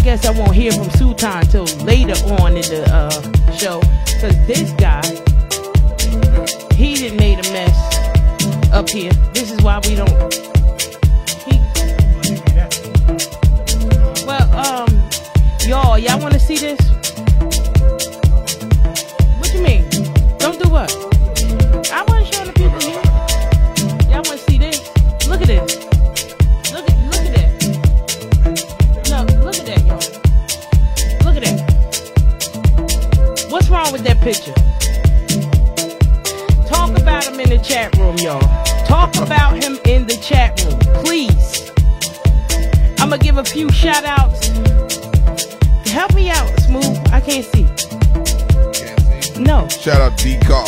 I guess I won't hear from Sutan till later on in the uh, show. Cause this guy, he didn't made a mess up here. This is why we don't. He, well, um, y'all, y'all want to see this? What you mean? Don't do what? wrong with that picture? Talk about him in the chat room, y'all. Talk about him in the chat room, please. I'm gonna give a few shout outs. Help me out, Smooth. I can't see. No. Shout out D Car.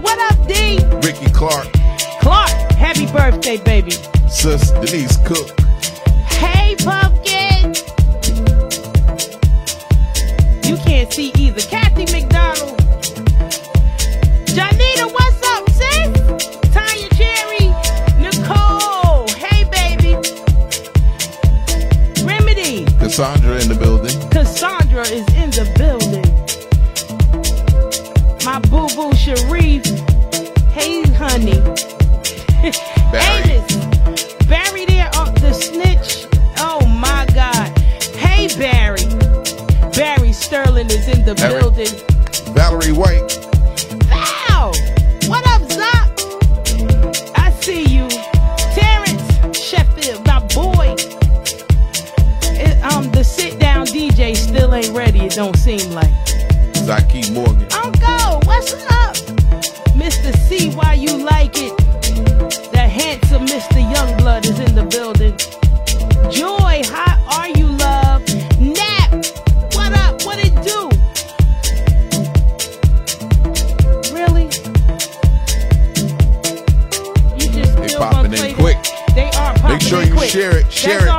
What up, D? Ricky Clark. Clark, happy birthday, baby. Sis Denise Cook. Hey, Pub and see either Kathy McDonald, Janita, what's up, sis? Tanya Cherry, Nicole, hey baby, Remedy, Cassandra in the building. Cassandra is in the building. My boo boo Sharif, hey honey, Barry. Amos. the Eric. building. Valerie White. Val! What up, Zop? I see you. Terrence Sheffield, my boy. It, um, the sit down DJ still ain't ready, it don't seem like. Zaki Morgan. Uncle, what's up? Mr. C, why you like it? That handsome Mr. Youngblood is in the building. share it.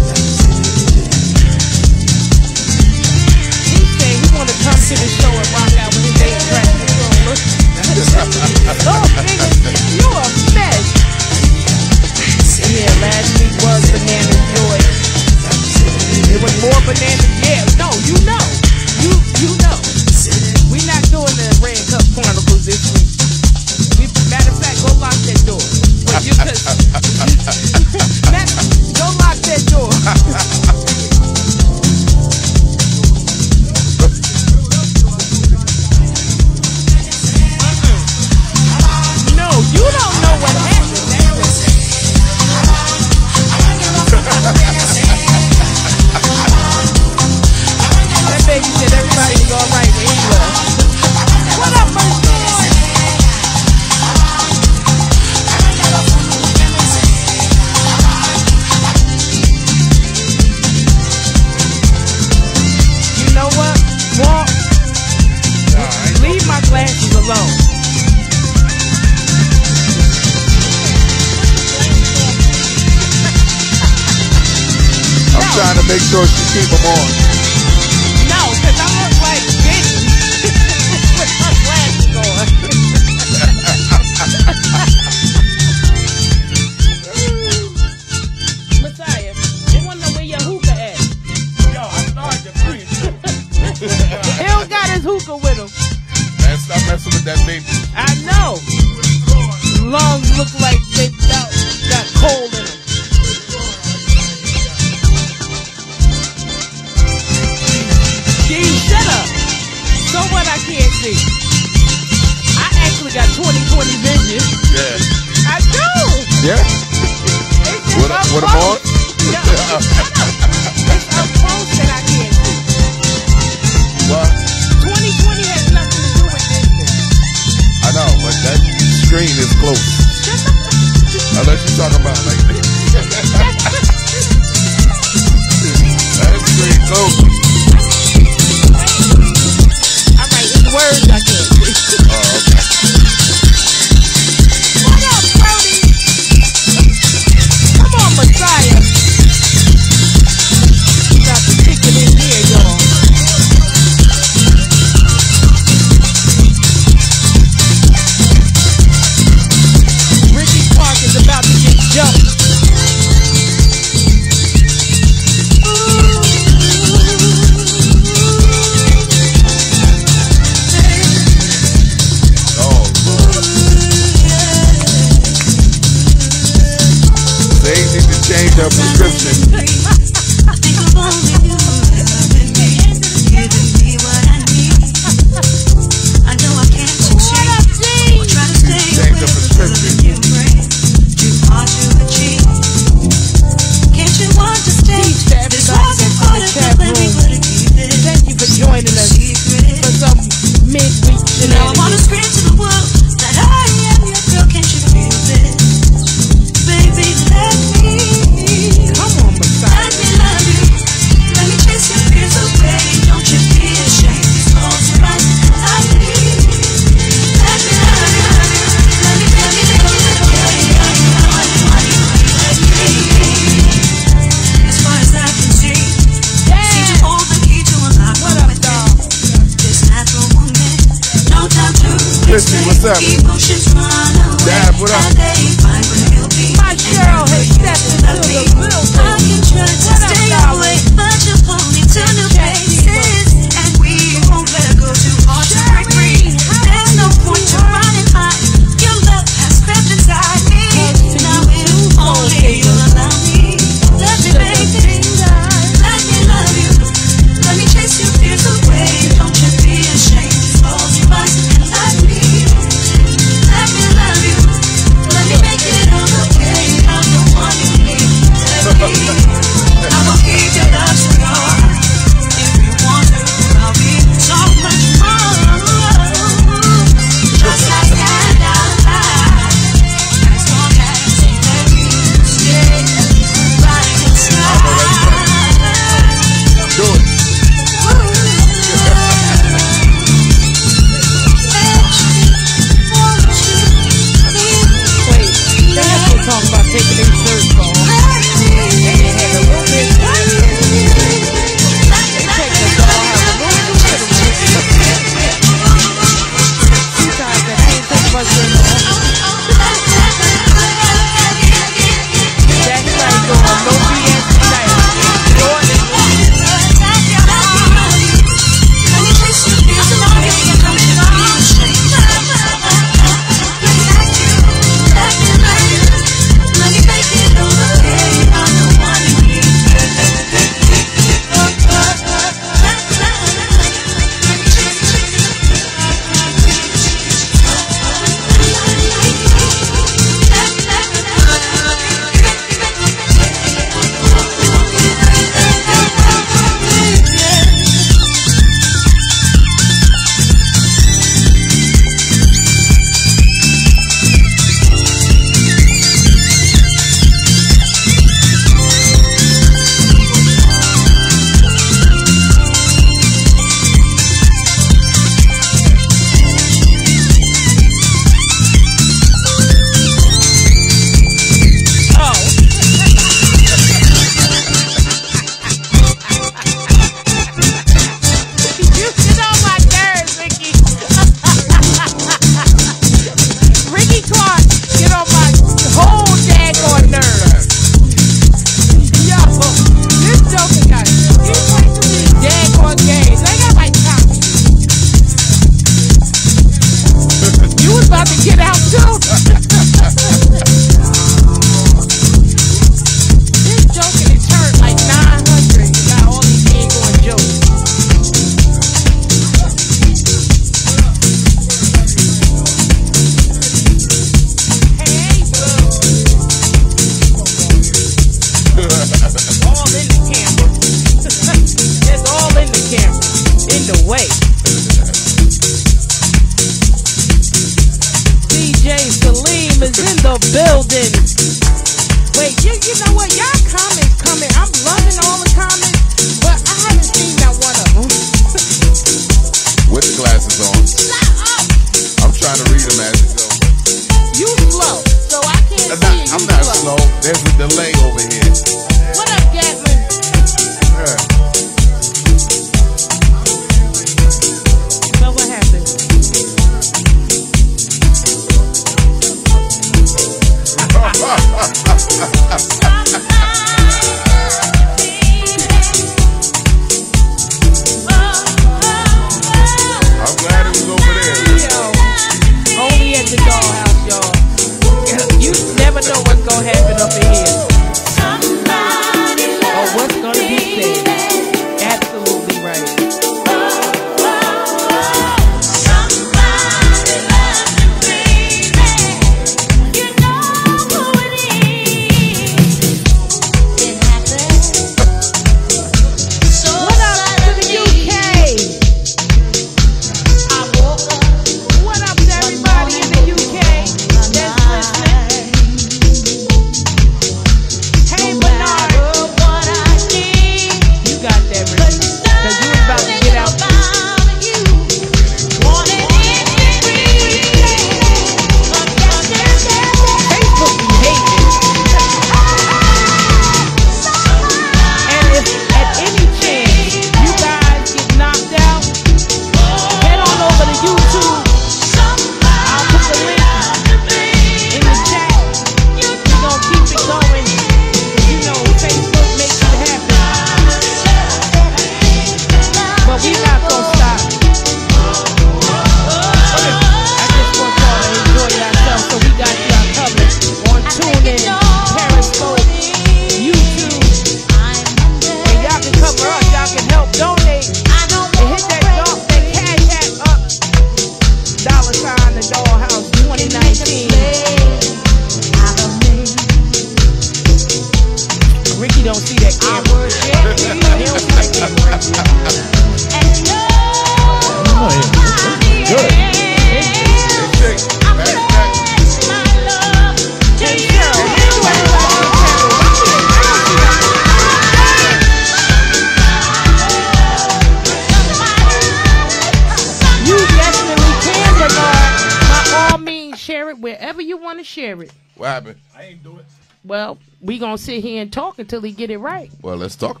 get it right. Well, let's talk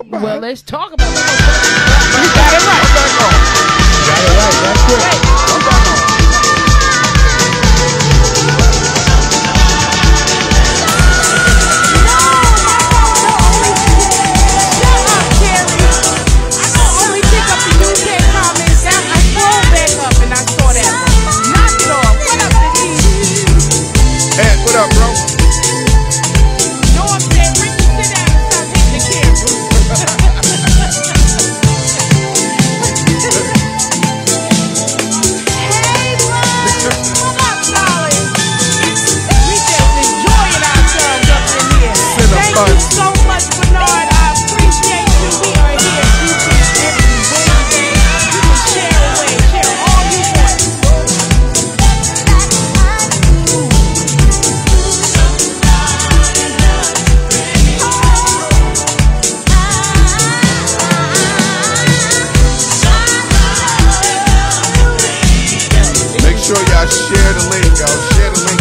Share the link. Share the link.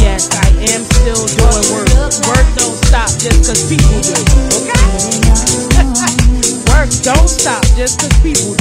Yes, I am still doing work. Work don't stop cause people do. Okay? work don't stop just cause people do.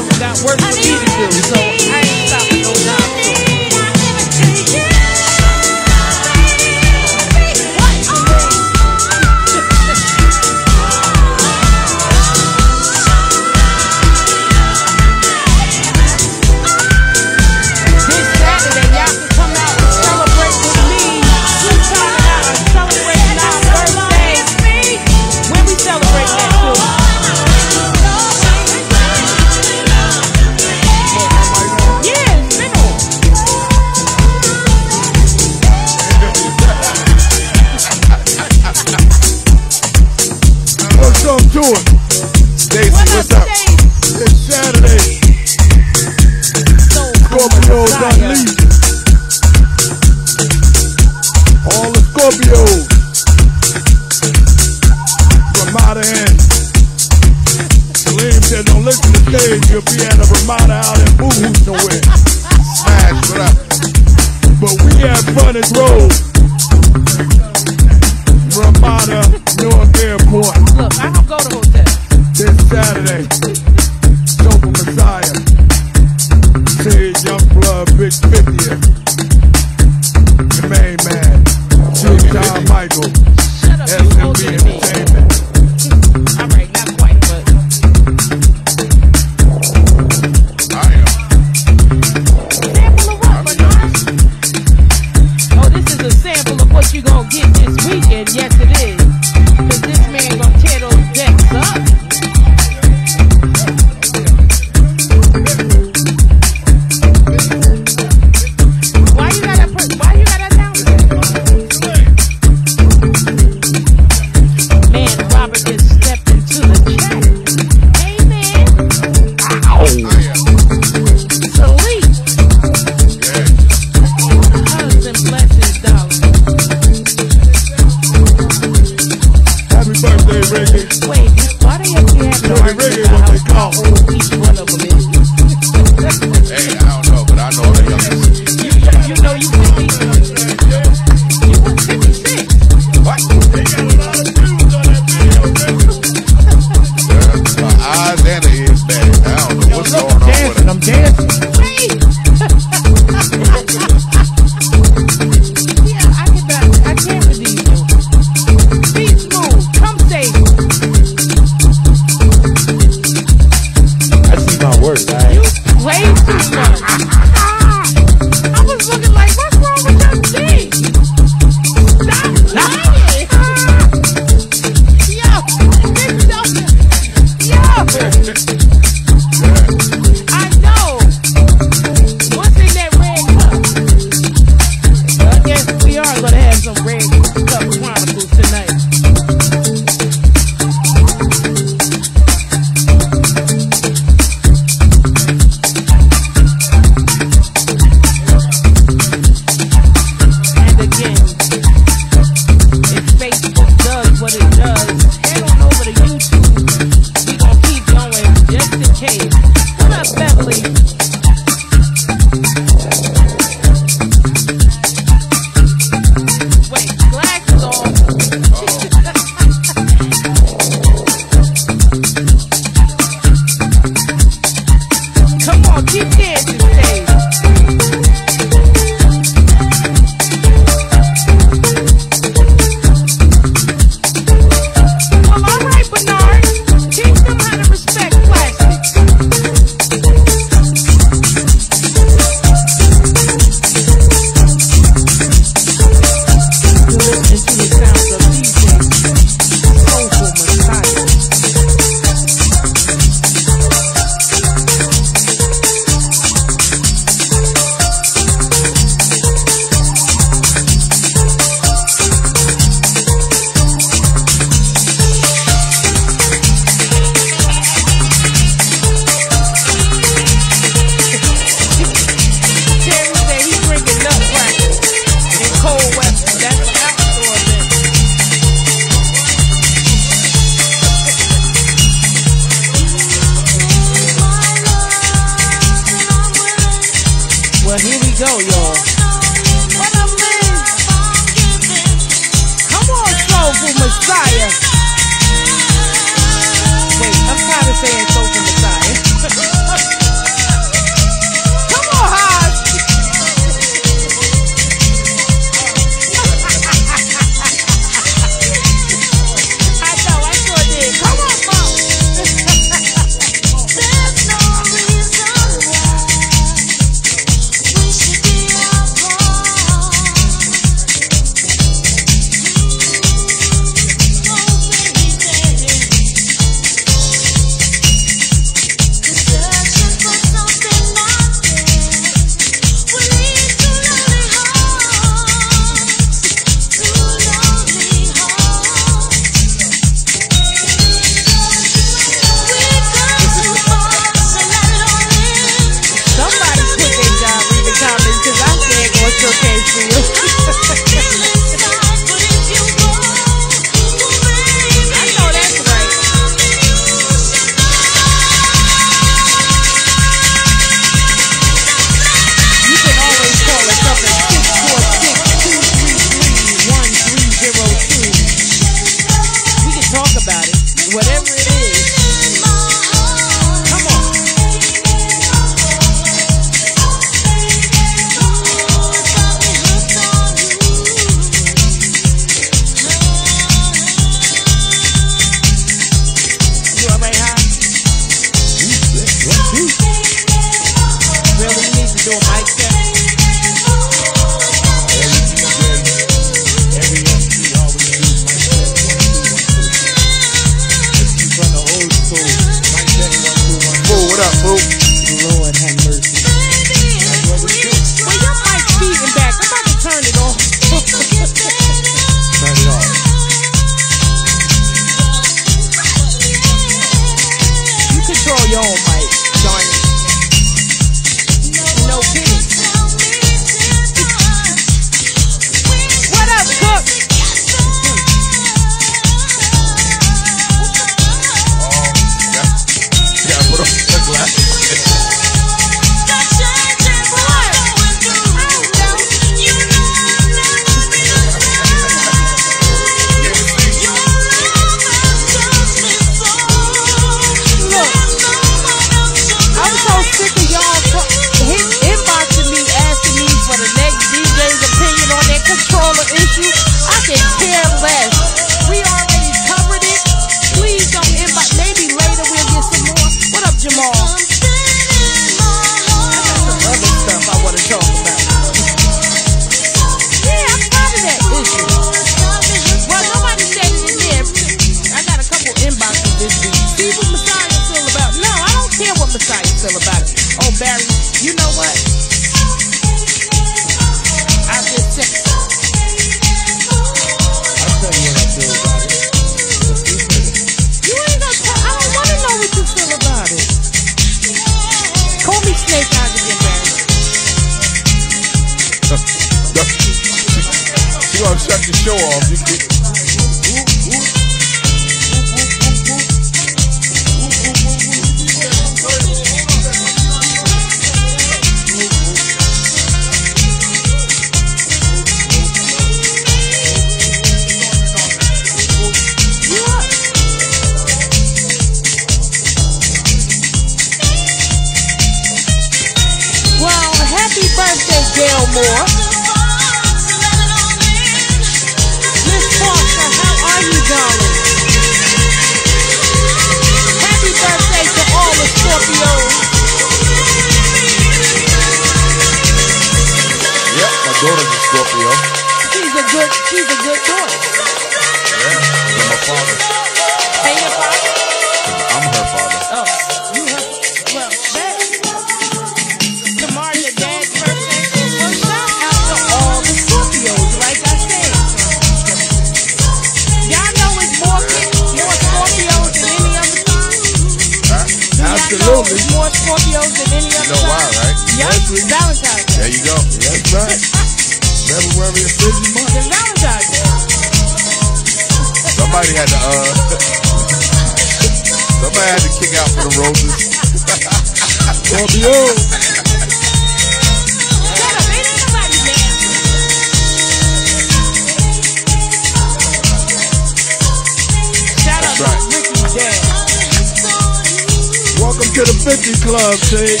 to the 50 Club, Tate.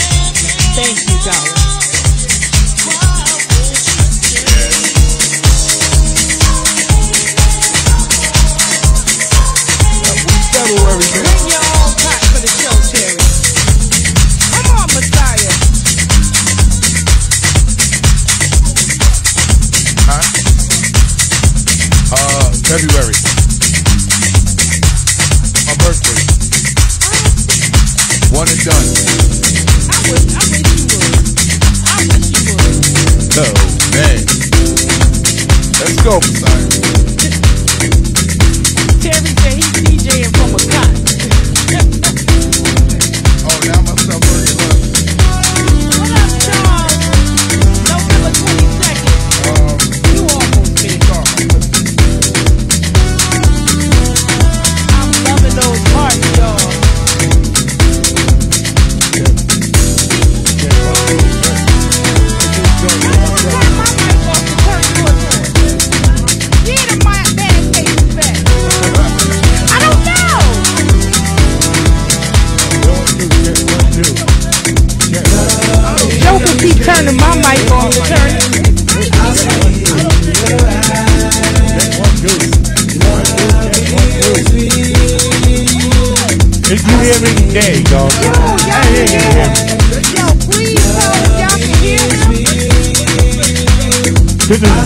Thank you, Dollar. February. scope.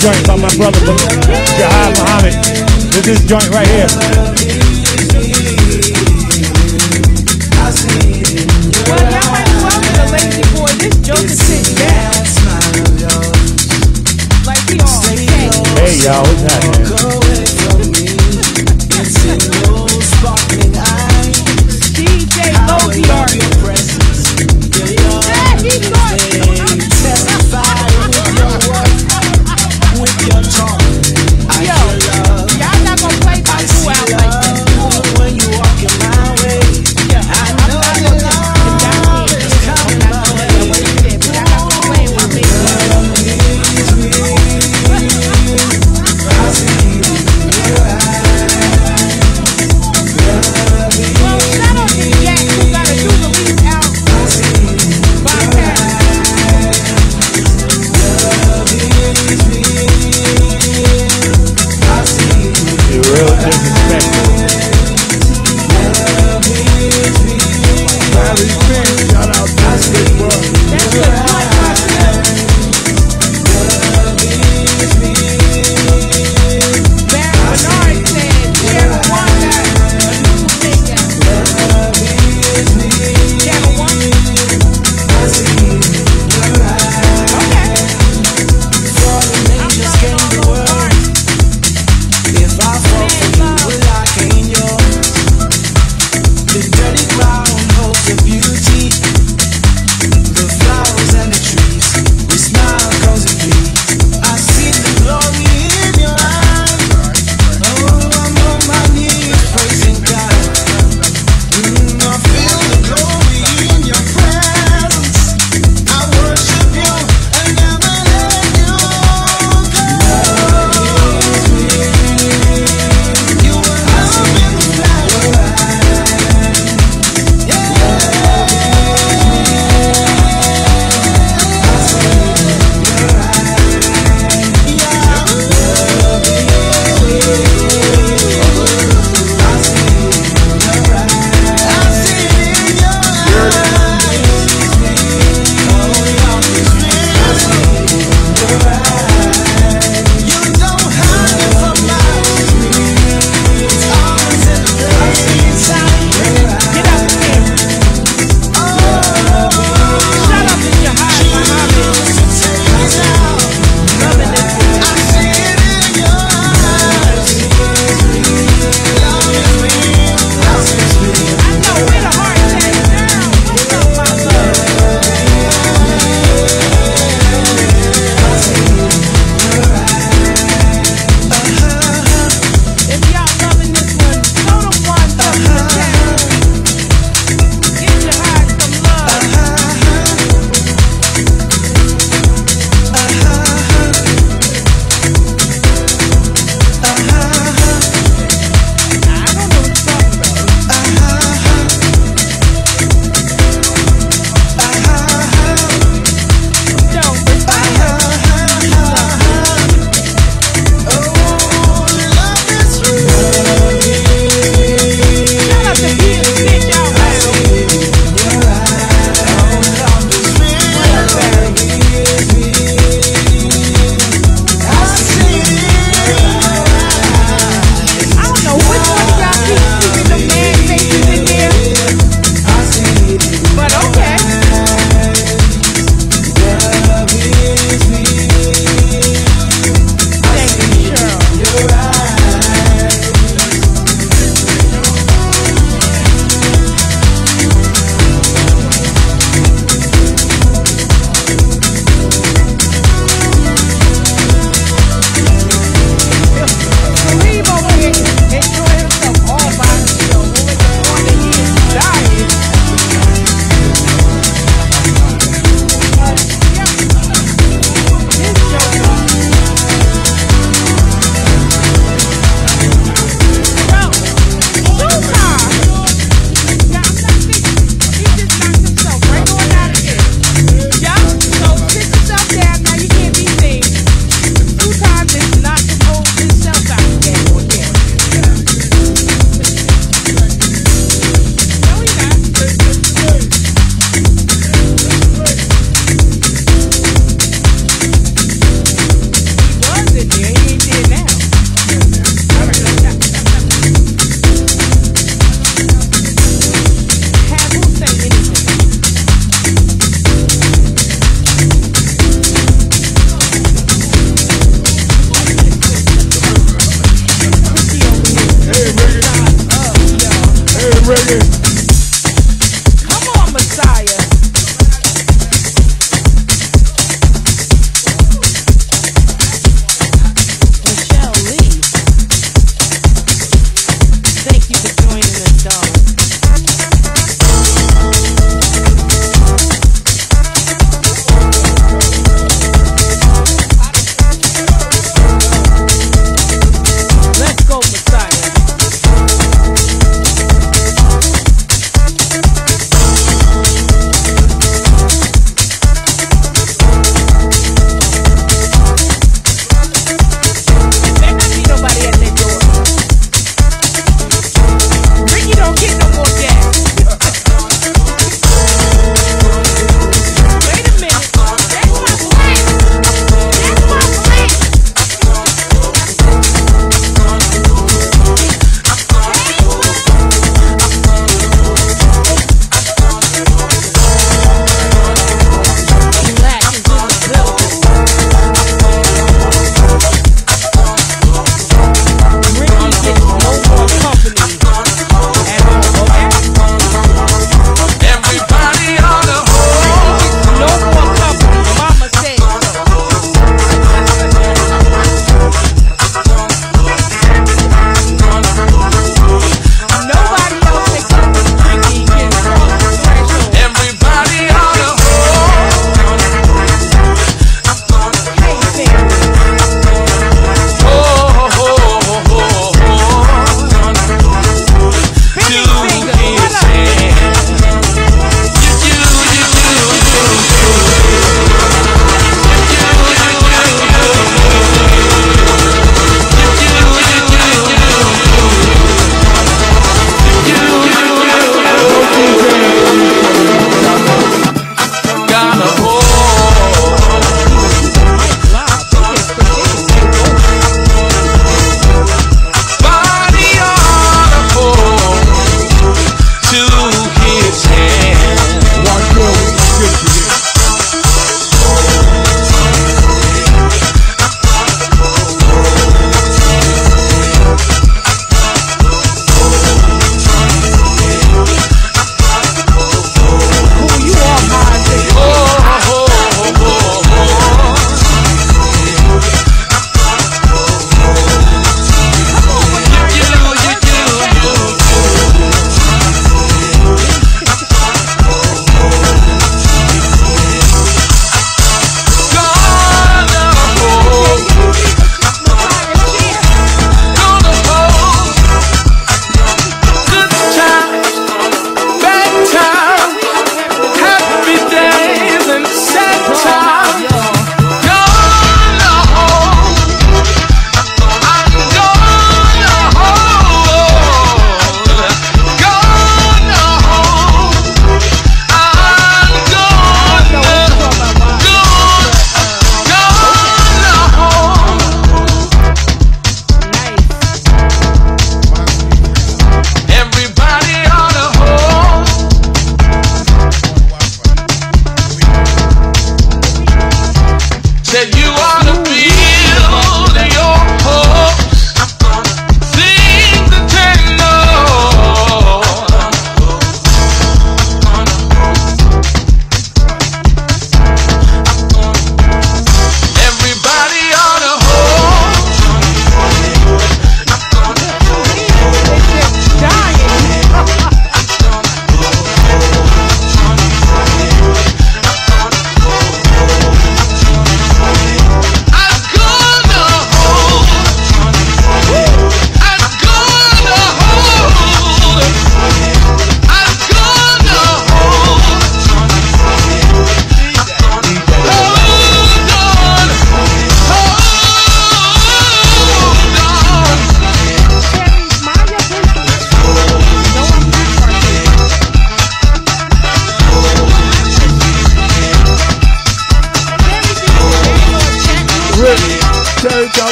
joint by my brother Jahad Muhammad. With this joint right here. Well, y'all might lazy boy. This is Hey, what's happening?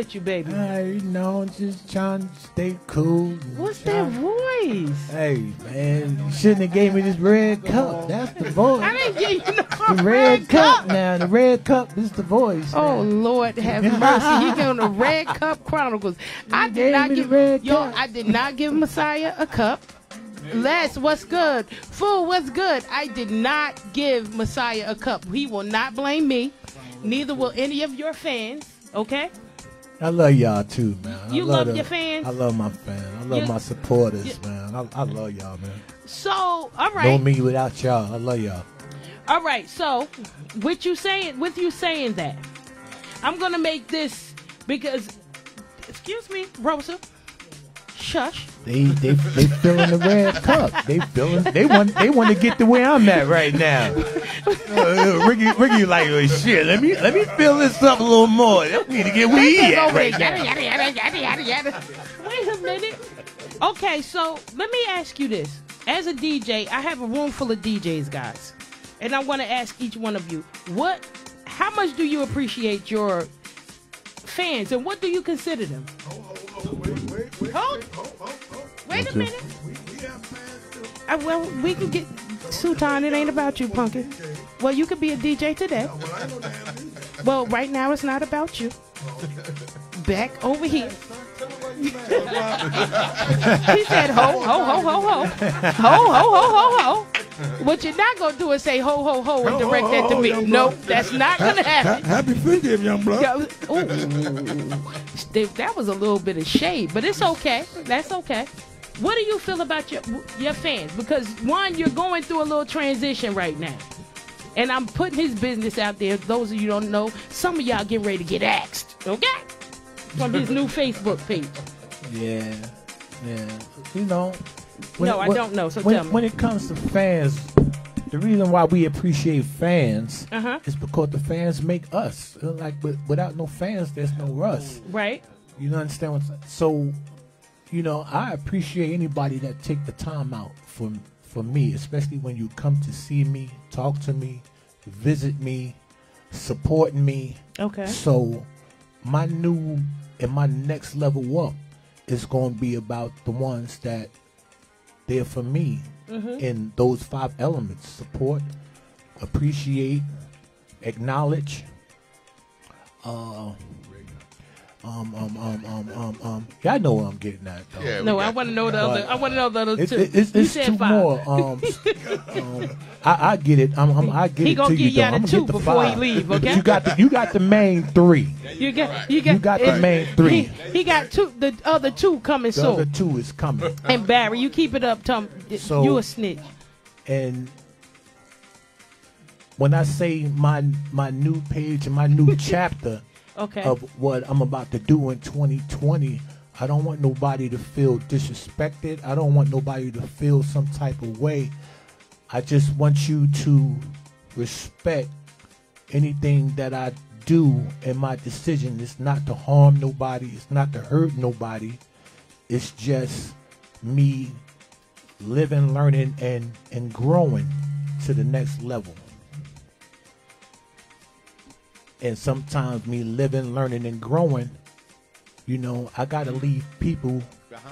With you, baby? Uh, you know, just trying to stay cool. What's that voice? Hey, man, you shouldn't have gave me this red cup. That's the voice. I didn't get you no The red cup now. The red cup is the voice. Oh. Lord, have mercy! He got on the Red Cup Chronicles. I did not give red yo. cup. I did not give Messiah a cup. Les, what's good? Fool, what's good? I did not give Messiah a cup. He will not blame me. Neither will any of your fans. Okay? I love y'all too, man. You I love the- your fans? I love my fans. I love You- my supporters, you- man. I, I love y'all, man. So, all No right, me without y'all. I love y'all. all right. So, with you saying, with you saying that, I'm gonna make this because. Excuse me, Rosa. Shush. They they they filling the red cup. They filling. they want they want to get to where I'm at right now. Uh, Ricky Ricky like oh, shit. Let me let me fill this up a little more. Let me to get where he at right now. Wait a minute. Okay, so let me ask you this. As a DJ, I have a room full of DJs, guys. And I want to ask each one of you, what how much do you appreciate your fans and what do you consider them? Hold. Wait a minute. Uh, well, we can get Sultan. It ain't about you, Pumpkin. Well, you could be a DJ today. Well, right now it's not about you. Back over here. he said, ho, ho, ho, ho, ho. Ho, ho, ho, ho, ho. What you're not going to do is say ho, ho, ho and direct that to me. Nope, that's not going to happen. Happy Thanksgiving, young blood. Yeah. Steve, that was a little bit of shade, but it's okay. That's okay. What do you feel about your your fans? Because one, you're going through a little transition right now, and I'm putting his business out there. Those of you who don't know, some of y'all getting ready to get axed, okay? From his new Facebook page. Yeah, yeah. You know. No, I don't know, so when, tell me. when it comes to fans, the reason why we appreciate fans Uh-huh. is because the fans make us. Like, without no fans, there's no us. Right? You understand what I'm? So, you know, I appreciate anybody that take the time out for for me, especially when you come to see me, talk to me, visit me, support me. Okay. So, my new and my next level up is going to be about the ones that they're for me in those five elements: support, appreciate, acknowledge, uh, um, um, um, um, um, um. Y'all know what I'm getting at, though. Yeah, No, I want to know the other. I want to know the other It's, two. it's, you it's said two five. more. Um, um, I, I get it. I'm, I'm, I get He it gonna to give you. you though. out I'm of gonna two get the before he leave, okay? You got the you got the main three. You got, you got, You got the main three. He, he got two. The other two coming The soon. other two is coming. And Barry, you keep it up, Tom. So- you a snitch. And when I say my my new page and my new chapter Okay. of what I'm about to do in 2020, I don't want nobody to feel disrespected. I don't want nobody to feel some type of way. I just want you to respect anything that I do in my decision. It's not to harm nobody. It's not to hurt nobody. It's just me living, learning, and and growing to the next level. And sometimes me living, learning, and growing, you know, I gotta leave people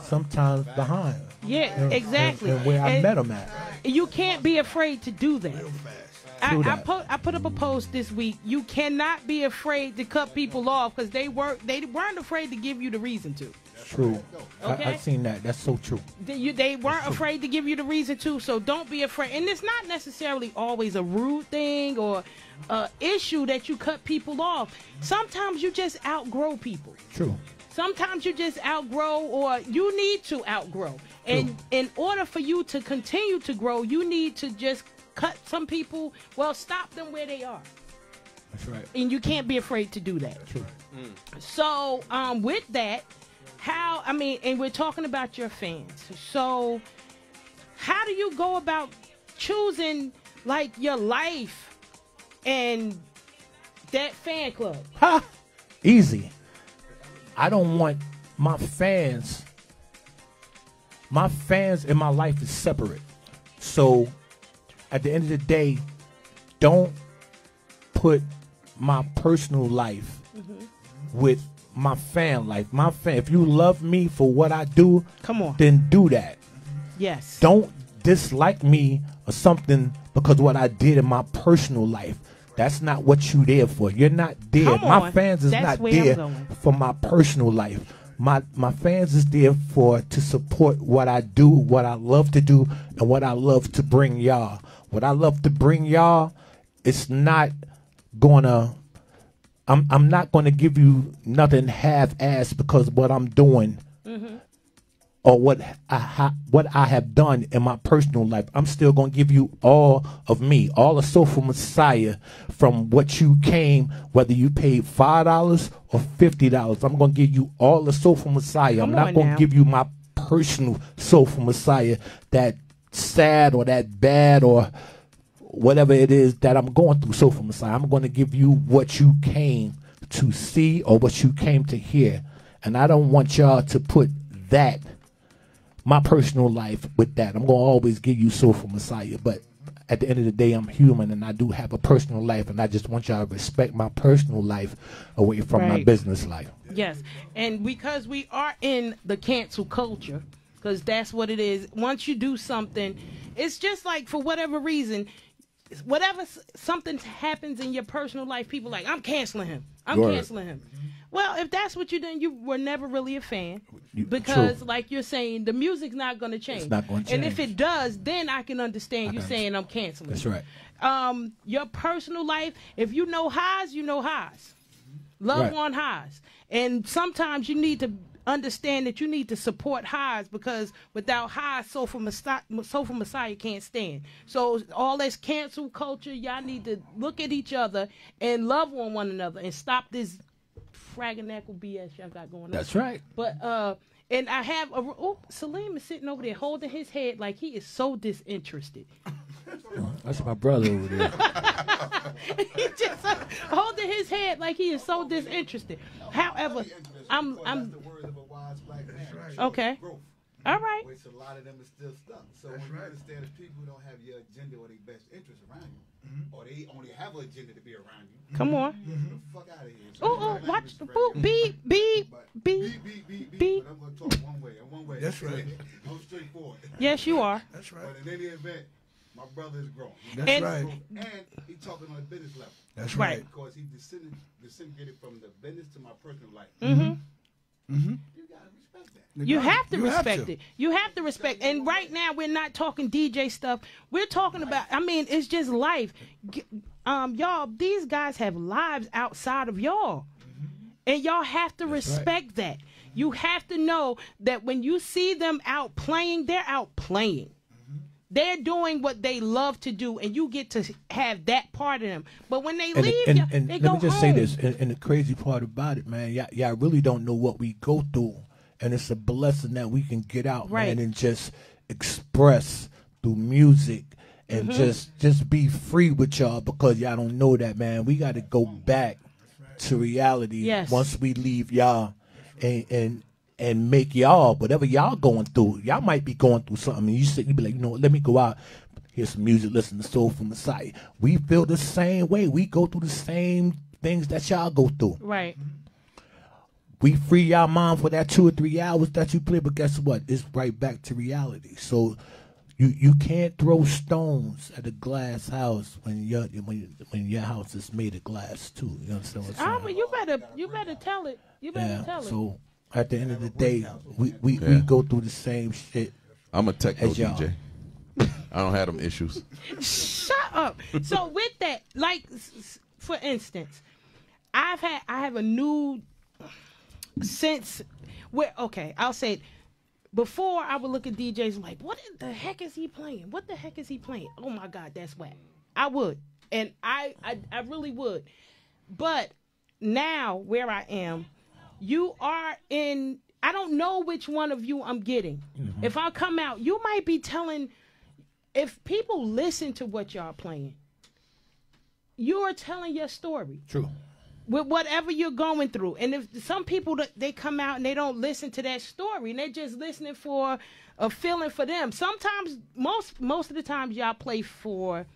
sometimes behind. yeah, And- exactly. And, and where I met them at. You can't be afraid to do that. I, I that. put I put up a post this week. You cannot be afraid to cut people off because they weren't they weren't afraid to give you the reason to. True. Okay. I, I've seen that. That's so true. They, you, they weren't afraid to give you the reason to, so don't be afraid. And it's not necessarily always a rude thing or issue that you cut people off. Sometimes you just outgrow people. True. Sometimes you just outgrow or you need to outgrow. And in order for you to continue to grow, you need to just cut some people, well, stop them where they are. That's right. And you can't be afraid to do that. True. So, um, with that, how I mean, and we're talking about your fans. So, how do you go about choosing like your life and that fan club? Ha! Easy. I don't want my fans. My fans and my life is separate. So, at the end of the day, don't put my personal life mm-hmm. with my fan life. My fan. If you love me for what I do, Come on. then do that. Yes. Don't dislike me or something because what I did in my personal life. That's not what you there for. You're not there. Come my fans is That's not there for my personal life. My my fans is there for to support what I do, what I love to do, and what I love to bring y'all. What I love to bring y'all, it's not gonna I'm I'm not gonna give you nothing half ass because what I'm doing or what I ha- what I have done in my personal life. I'm still gonna give you all of me, all of Soulful Messiah, from what you came, whether you paid five dollars or fifty dollars. I'm gonna give you all the Soulful Messiah. Come I'm not gonna give you my personal Soulful Messiah that sad or that bad or whatever it is that I'm going through, So, Soulful Messiah. I'm going to give you what you came to see or what you came to hear. And I don't want y'all to put that, my personal life, with that. I'm going to always give you Soulful Messiah. But at the end of the day, I'm human and I do have a personal life. And I just want y'all to respect my personal life away from my business life. Yes, and because we are in the cancel culture, because that's what it is. Once you do something, it's just like for whatever reason, whatever something happens in your personal life, people like I'm canceling him. I'm canceling him. Well, if that's what you done, you were never really a fan because, true. like you're saying, the music's not going to change. not gonna And if it does, then I can understand you can saying I'm canceling. That's right. Um, your personal life, if you know highs, you know highs. Love Right. on highs. And sometimes you need to understand that you need to support highs because without highs, Soulful Messiah, Soulful Messiah can't stand. So all this cancel culture, y'all need to look at each other and love on one another and stop this fraganackle BS y'all got going on. That's right. But uh, and I have a oh, Salim is sitting over there holding his head like he is so disinterested. That's my brother over there. he just uh, holding his head like he is so disinterested. However, I'm I'm the words of a wise okay. Growth. All right. Which a lot of them is still stuck. So when you understand that people who don't have your agenda or their best interest around you, mm-hmm. or they only have an agenda to be around you, Come on. get the fuck out of here. So Oh, you oh, watch Mr. the President, boop, beep, beep, beep. beep, beep, beep, beep. beep. But I'm gonna talk one way. and One way. That's right. I'm straightforward. Yes, you are. That's right. But in any event, my brother is grown. That's And- right. And he's talking on a business level. That's Right. right. Because he descended, disintegrated from the business to my personal life. Mm-hmm. You gotta respect that. You have to You have respect to. it. You have to respect. And right now, we're not talking DJ stuff. We're talking about. I mean, it's just life. Um, y'all, these guys have lives outside of y'all, and y'all have to respect that. You have to know that when you see them out playing, they're out playing. They're doing what they love to do, and you get to have that part of them. But when they and, leave, and, y'all, and they let go me just home. say this and, and the crazy part about it man y'all, y'all really don't know what we go through and it's a blessing that we can get out Right. man and just express through music and Mm-hmm. just just be free with y'all because y'all don't know that man we got to go back to reality Yes. once we leave y'all and and and make y'all whatever y'all going through y'all might be going through something and you sit you be like you know what, let me go out hear some music listen to Soulful Messiah we feel the same way we go through the same things that y'all go through right. We free y'all mind for that two or three hours that you play, but guess what? It's right back to reality. So you you can't throw stones at a glass house when your when when your house is made of glass too. You understand what Ah, I'm but saying? you better, you better tell it. You better Yeah. tell it. So at the end of the day, we we, we go through the same shit. I'm a techno As y'all. DJ. I don't have them issues. Shut up. So with that, like s- s- for instance, I've had I have a new since where okay, I'll say it. Before I would look at DJs like, what in the heck is he playing? What the heck is he playing? Oh my god, that's whack. I would. And I I, I really would. But now where I am, you are in I don't know which one of you I'm getting. Mm-hmm. If I come out, you might be telling. If people listen to what y'all playing, you are telling your story True. With whatever you're going through. And if some people they come out and they don't listen to that story, and they're just listening for a feeling for them. Sometimes, most most of the times, y'all play for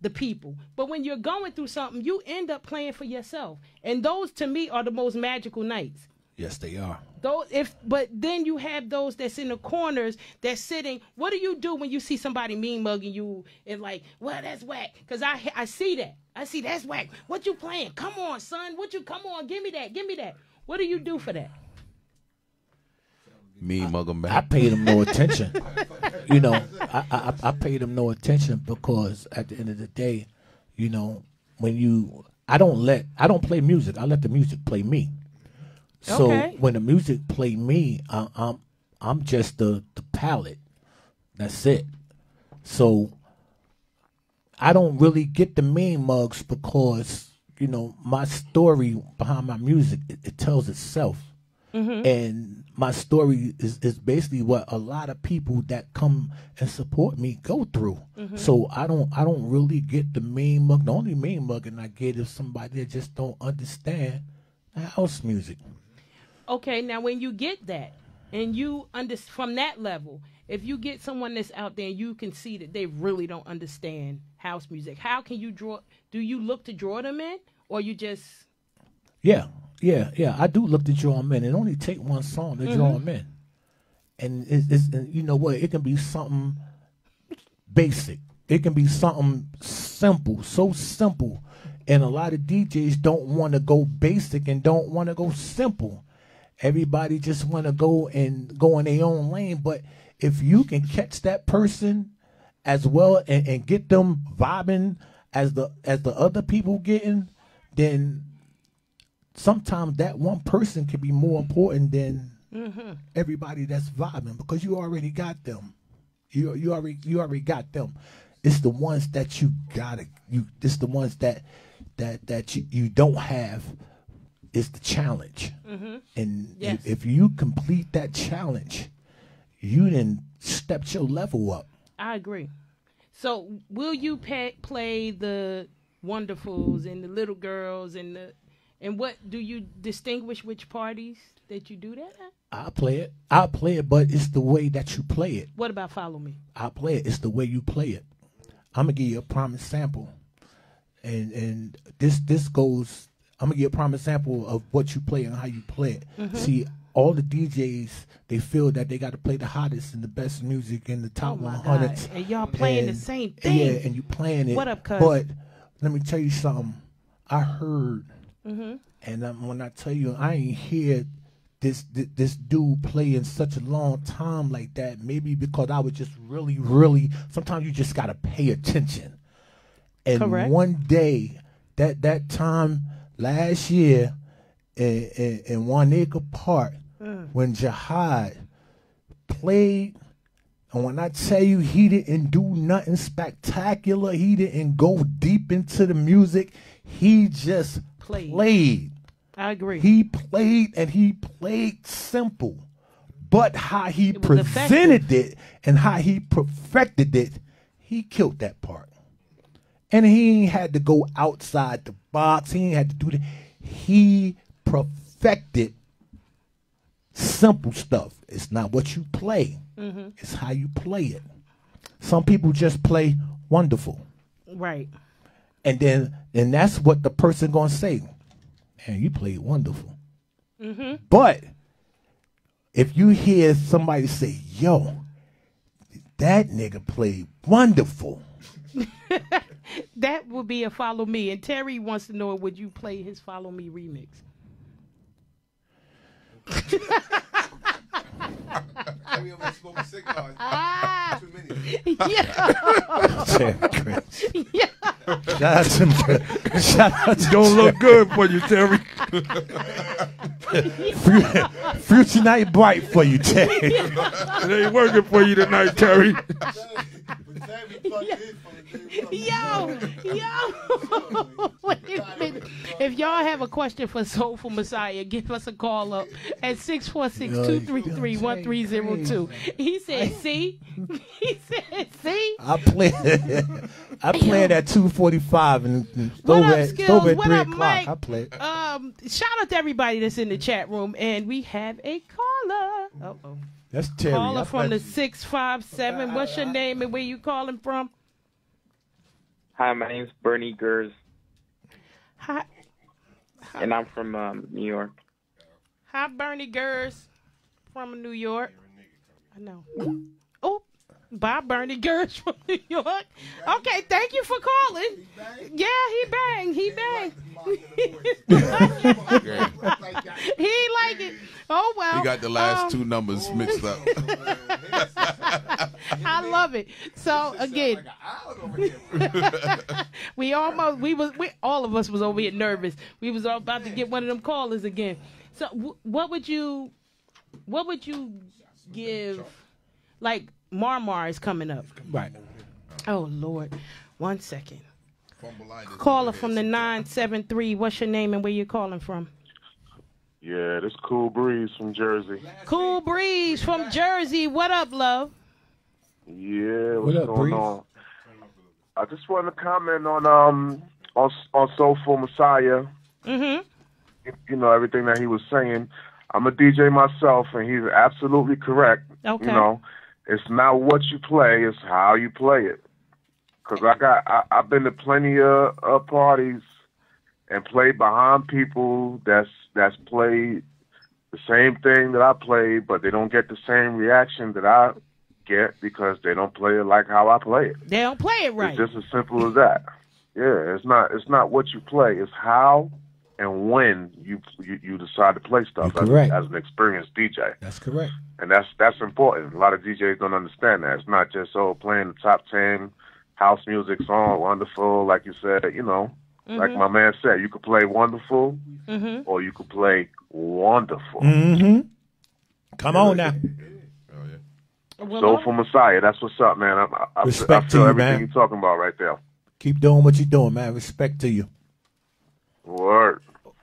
the people. But when you're going through something, you end up playing for yourself. And those to me are the most magical nights. Yes, they are. Those if but then you have those that's in the corners that's sitting. What do you do when you see somebody mean mugging you and like, well, that's whack? Cause I I see that. I see that's whack. What you playing? Come on, son. What you come on? Give me that. Give me that. What do you do for that? Me mug 'em I back. paid them no attention. you know, I, I I paid them no attention because at the end of the day, you know, when you I don't let I don't play music. I let the music play me. So Okay. when the music play me, I, I'm I'm just the the palette. That's it. So I don't really get the mean mugs because you know my story behind my music it, it tells itself, mm-hmm. and my story is is basically what a lot of people that come and support me go through. Mm-hmm. So I don't I don't really get the mean mug. The only mean mugging I get is somebody that just don't understand house music. Okay, now when you get that and you under from that level, if you get someone that's out there and you can see that they really don't understand house music, how can you draw? Do you look to draw them in, or you just Yeah, yeah, yeah. I do look to draw them in. It only take one song to draw mm-hmm. them in, and it's, it's and you know what? It can be something basic. It can be something simple, so simple, and a lot of DJs don't want to go basic and don't want to go simple. Everybody just want to go and go in their own lane. But if you can catch that person as well and, and get them vibing as the as the other people getting, then sometimes that one person can be more important than mm-hmm. everybody that's vibing because you already got them. You you already you already got them. It's the ones that you gotta you. It's the ones that that that you, you don't have. Is the challenge, mm-hmm. and Yes. if, if you complete that challenge, you then stepped your level up. I agree. So, will you play the wonderfuls and the little girls and the and what do you distinguish which parties that you do that at? I play it. I play it, but it's the way that you play it. What about follow me? I play it. It's the way you play it. I'm gonna give you a prime example, and and this this goes. I'm gonna give a prime example of what you play and how you play it. See, all the DJs they feel that they got to play the hottest and the best music in the top Oh my 100. God. And y'all playing the same thing. Yeah, and you playing it. What up, cuz? But let me tell you something. I heard, Mm-hmm. and um, when I tell you, I ain't hear this, this this dude play in such a long time like that. Maybe because I was just really, really. Sometimes you just gotta pay attention. And Correct. one day, that that time last year, in in, in One Acre Park, Mm. when Jihad played and when I tell you he didn't do nothing spectacular, he didn't go deep into the music, he just Played. played. I agree. He played and he played simple. But how he presented it and how he perfected it, he killed that part. And he ain't had to go outside the box. He ain't had to do that. He perfected simple stuff. It's not what you play. Mm-hmm. It's how you play it. Some people just play wonderful. right. And then and that's what the person gonna say. Man, you played wonderful. Mm-hmm. But if you hear somebody say, yo, that nigga played wonderful. That would be a follow me. And Terry wants to know would you play his follow me remix? We over smoking cigars. Ah, Too many. yeah. Shout out to shout out to Don't look good for you, Terry. Fu- Future Night Bright for you, Terry. It ain't working for you tonight, Terry. But Terry Yo, yo. Wait a minute. If y'all have a question for Soulful Messiah, give us a call up at 646-233-1302. He said, see? He said, see? I play. I play at two forty five and and What over up, at, Skills? over at What three up, o'clock. Mike? I play. Um, shout out to everybody that's in the chat room, and we have a caller. Uh-oh. That's Terry. Caller from the 657. What's your name and where you calling from? Hi, my name's Bernie Gers, Hi, and I'm from um, New York. hi, Bernie Gers from New York. I know. Oh, bye, Bernie Gers from New York. Okay, thank you for calling. Yeah, he banged. He banged. he like it. Oh well. He got the last Um, two numbers mixed up. I love it. So again, we almost we was we all of us was over here nervous. We was all about to get one of them callers again. So w- what would you what would you give like Marmar is coming up. Right. Oh Lord. One second. Caller from the nine seven three. What's your name and where you calling from? Yeah, this Cool Breeze from Jersey. Cool Breeze from Jersey. What up, love? Yeah, what's What up, going Breeze? on? I just wanted to comment on um on on Soulful Messiah. Mm-hmm. You know everything that he was saying. I'm a DJ myself, and he's absolutely correct. Okay. You know, it's not what you play; it's how you play it. Cause I got I, I've been to plenty of, of parties and played behind people that's that's played the same thing that I played, but they don't get the same reaction that I get because they don't play it like how I play it. They don't play it right. It's just as simple as that. Yeah, it's not it's not what you play, it's how and when you you, you decide to play stuff as, as an experienced DJ. That's correct. And that's that's important. A lot of DJs don't understand that. It's not just oh playing the top ten house music song, wonderful, like you said, you know. Like my man said, you could play wonderful Mm-hmm. or you could play wonderful. Mm-hmm. Come on now. Well, Soulful Messiah, that's what's up, man. I, I, I, Respect I to you, everything man. you're talking about right there. Keep doing what you're doing, man. Respect to you. Word.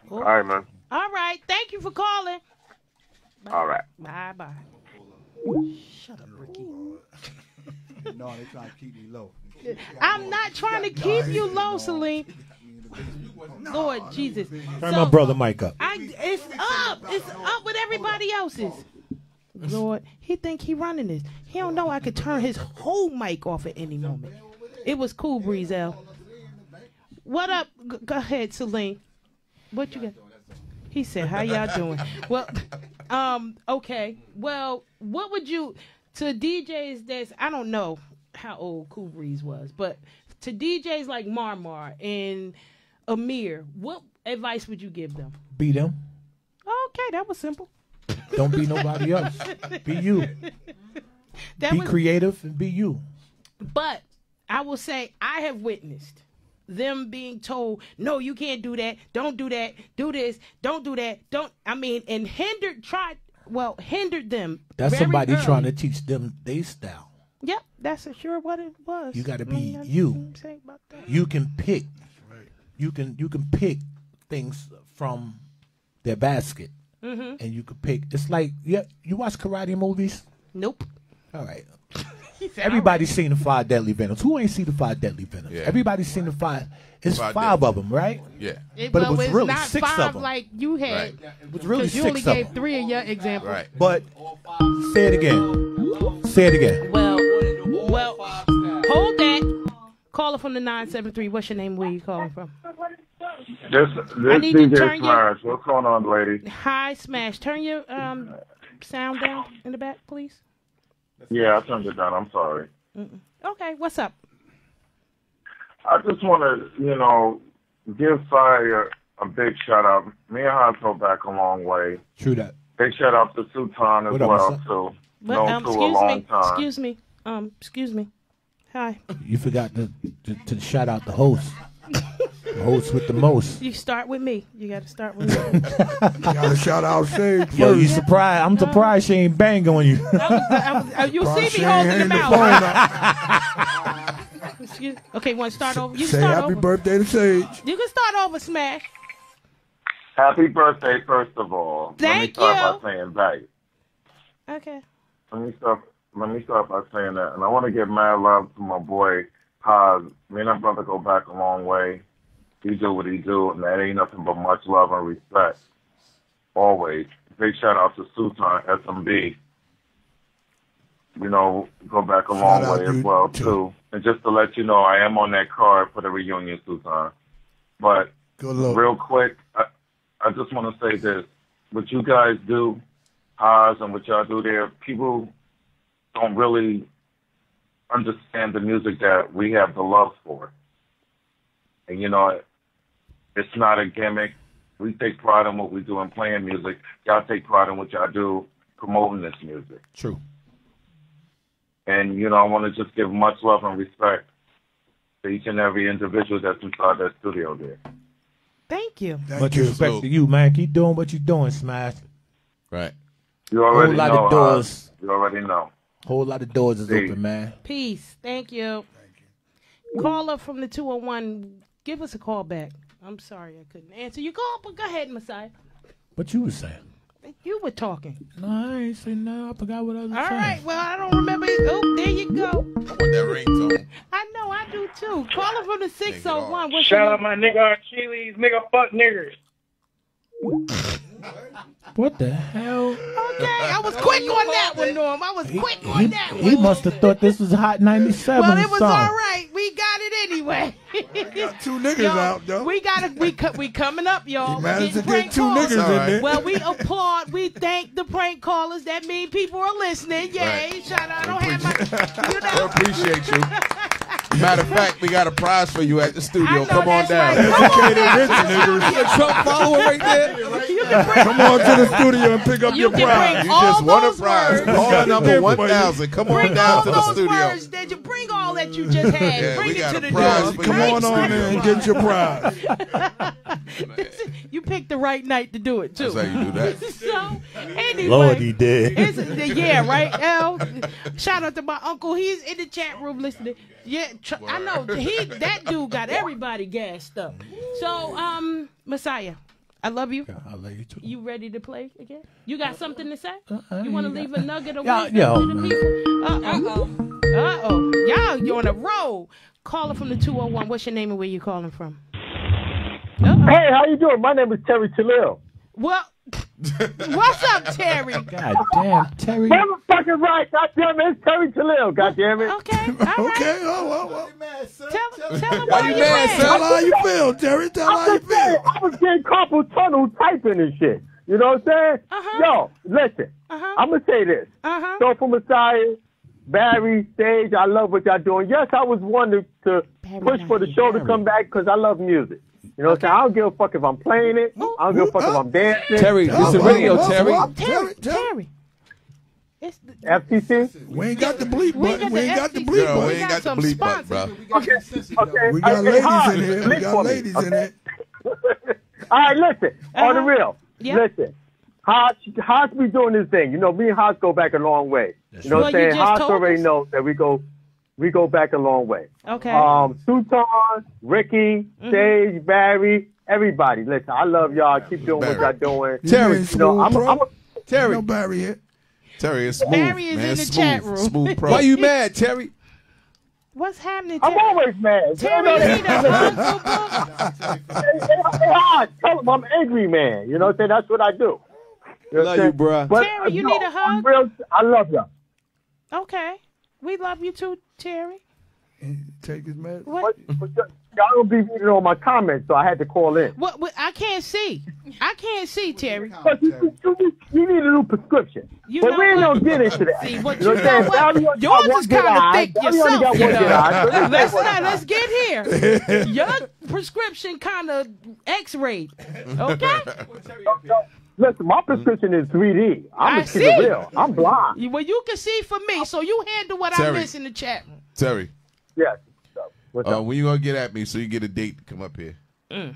Oh. All right, man. all right. Thank you for calling. All right. Bye bye. Shut up, Ricky. No, they trying to keep me low. I'm not trying to keep you low, Celine. Lord Jesus. Turn So, my brother Mike up. I, it's up. It's up with everybody else's. Lord, he think he running this. He don't know I could turn his whole mic off at any moment. It was cool, Breezel. What up? G- go ahead, Celine. What you got? He said, "How y'all doing?" Well, um, okay. Well, what would you to DJs that's I don't know how old Cool Breeze was, but to DJs like Marmar and Amir, what advice would you give them? Be them. Okay, that was simple. Don't be nobody else. Be you. That Be was, creative and be you. but I will say I have witnessed them being told, "No, you can't do that. Don't do that. Do this. Don't do that. Don't." I mean, and hindered tried well hindered them. That's very somebody early. trying to teach them their style. Yep, that's for sure what it was. You gotta I mean, be you. to say about that. You can pick. You can you can pick things from their basket, Mm-hmm. and you can pick. It's like yeah, you watch karate movies. Nope. All right. He said, Everybody's seen the five deadly venoms. Who ain't seen the five deadly venoms? Yeah. Everybody's seen the five. It's Five five, of them, right? Yeah. It, But it well, was really not six of them. like you had. Right. It was really Because you six only of gave them. three of your examples. Right. But say it again. Say it again. Well, well, hold that. Caller from the nine seven three. What's your name? Where you calling from? This I this need you to DJ turn your- Smash. What's going on, lady? Hi, Smash. Turn your um sound down in the back, please. Yeah, I turned it down. I'm sorry. Okay, what's up? I just want to, you know, give Fire a big shout out. Me and Haas go back a long way. True that. Big shout out to Sultan as What up, well, too. But, Known um, to a excuse long me. time. Excuse me. Um, excuse me. Hi. You forgot to, to, to shout out the host. The host with the most. You start with me. You got to start with me. Gotta shout out Sage first. Yo, you surprised? I'm surprised she ain't bang on you. I was, I was, uh, you see she me holding the the phone mouth. up. Excuse. Okay, want to start over? You can Say start happy over. birthday to Sage. You can start over, Smash. Happy birthday, first of all. Thank Let me Thank start you. by saying that. Okay. Let me start. Let me start by saying that, and I want to give mad love to my boy Haas. Me and my brother go back a long way. He do what he do, and that ain't nothing but much love and respect. Always. Big shout out to Sultan SMB. You know, go back a long way as well too. And just to let you know, I am on that card for the reunion, Sultan. But real quick, I, I just want to say this: what you guys do, Haas, and what y'all do there, people don't really understand the music that we have the love for. And you know, it's not a gimmick. We take pride in what we do in playing music. Y'all take pride in what y'all do promoting this music. True. And you know, I want to just give much love and respect to each and every individual that's inside that studio there. Thank you. Much respect to you, man. Keep doing what you're doing, Smash. Right. You already know. Whole lot know. of doors. Haas. You already know. Whole lot of doors is Peace. open, man. Peace. Thank you. Thank you. Caller from the 201, give us a call back. I'm sorry I couldn't answer your call, but go ahead, Messiah. What you was saying? You were talking. No, I ain't saying no. I forgot what I was All saying. right. Well, I don't remember. Oh, there you go. I want that ringtone. I know. I do too. Caller from the 601. What's Shout out my nigga Chilis, nigga fuck niggers. What the hell? Okay, I was quick on that one, Norm. I was quick on He, that one. he must have thought this was Hot 97 Well, it was something. all right. We got it anyway. got Two niggas Yo, out, though. We got it. We co- we coming up, y'all. He We managed to get prank two calls. niggas in there. Well, we applaud. We thank the prank callers. That mean people are listening. Yay! Right. Shout out. I don't have my. You We know. appreciate you. Matter of fact, we got a prize for you at the studio. Come on down. right. Come on Educated rich niggas. You a Trump follower right there? You can bring, Come on to the studio and pick up You your can prize. bring You all just won a prize. words. Call Got number it for you. 1000. Come on bring down all to the those studio. words that you bring all that you just had. Yeah, bring it to the prize door. Come on on in and get your prize. you picked the right night to do it too. That's how you do that. so anyway, Lord, he did. It's, yeah, right, L. Shout out to my uncle. He's in the chat room listening. Yeah, tr- I know. He that dude got everybody gassed up. So, um, Messiah, I love you. I love you too. You ready to play again? You got something to say? Uh-uh, You want to leave got- a nugget of Yeah, wisdom yo, to the people? Uh oh. Uh oh. Y'all, you're on a roll. Caller from the 201. What's your name and where you calling from? Hey, how you doing? My name is Terry Chalil. Well, what's up, Terry? God damn, Terry. Damn fucking right. God damn it, it's Terry Chalil. God damn it. Okay, all right. Okay, oh, well, well. Tell, tell him Why why you you mad, mad. son? Tell how you feel, Terry. Tell how I'm you just saying, feel. I was getting carpal tunnel typing and shit. You know what I'm saying? Uh-huh. Yo, listen. Uh-huh. I'm gonna say this. Uh-huh. So for Messiah, Barry, Sage, I love what y'all doing. Yes, I was one to, to Barry, push for the show to come back because I love music. You know what I'm saying? I don't give a fuck if I'm playing it. I don't give a fuck if I'm dancing. Terry, this is radio, Terry. Terry, Terry, Terry. Terry. It's the, FTC? We ain't got the bleep button. We ain't got the bleep button. we ain't got the bleep button, bro. Okay. okay. We got Hey, hey, ladies in here. We got ladies in okay? here. All right, listen. On the Uh-huh. real. Yeah. Listen. Haas, Haas be doing his thing. You know, me and Haas go back a long way. you know right. what I'm saying? just Haas told already us. knows that we go we go back a long way. Okay. Um, Sultan, Ricky, Mm-hmm. Sage, Barry, everybody. Listen, I love y'all. Keep doing what y'all doing. Terry, You know, I'm, Smooth I'm, Pro. Terry. No Barry here. Terry is smooth. Barry is man. in the smooth, chat room. Smooth pro. Why you mad, Terry? What's happening, I'm always mad. Terry, You know, you need a Haas, tell him I'm angry man. You know what I'm saying? That's what I do. You know I'm Love you, saying? bruh. But, Terry, you uh, need a hug? I'm real, I love y'all. Okay. We love you too, Terry. Take his man. What? But, but y'all don't be reading all my comments, so I had to call in. What, what? I can't see. I can't see, Terry. But you, you, you, you need a new prescription. You but know we ain't what? gonna get into that. See, what you know you what know saying? what? Valley only Yours got one is kind of eye. thick Valley yourself. You one good eye. So know. let's Let's not- not. Let's get here. Your prescription kind of X-rayed. Okay. Listen, my prescription is 3D. I'm I just keep it see. real. I'm blind. You- Well, you can see for me, so you handle what I miss in the chat. Terry. Yes. What's Uh, up? when you gonna get at me so you get a date to come up here? I'm,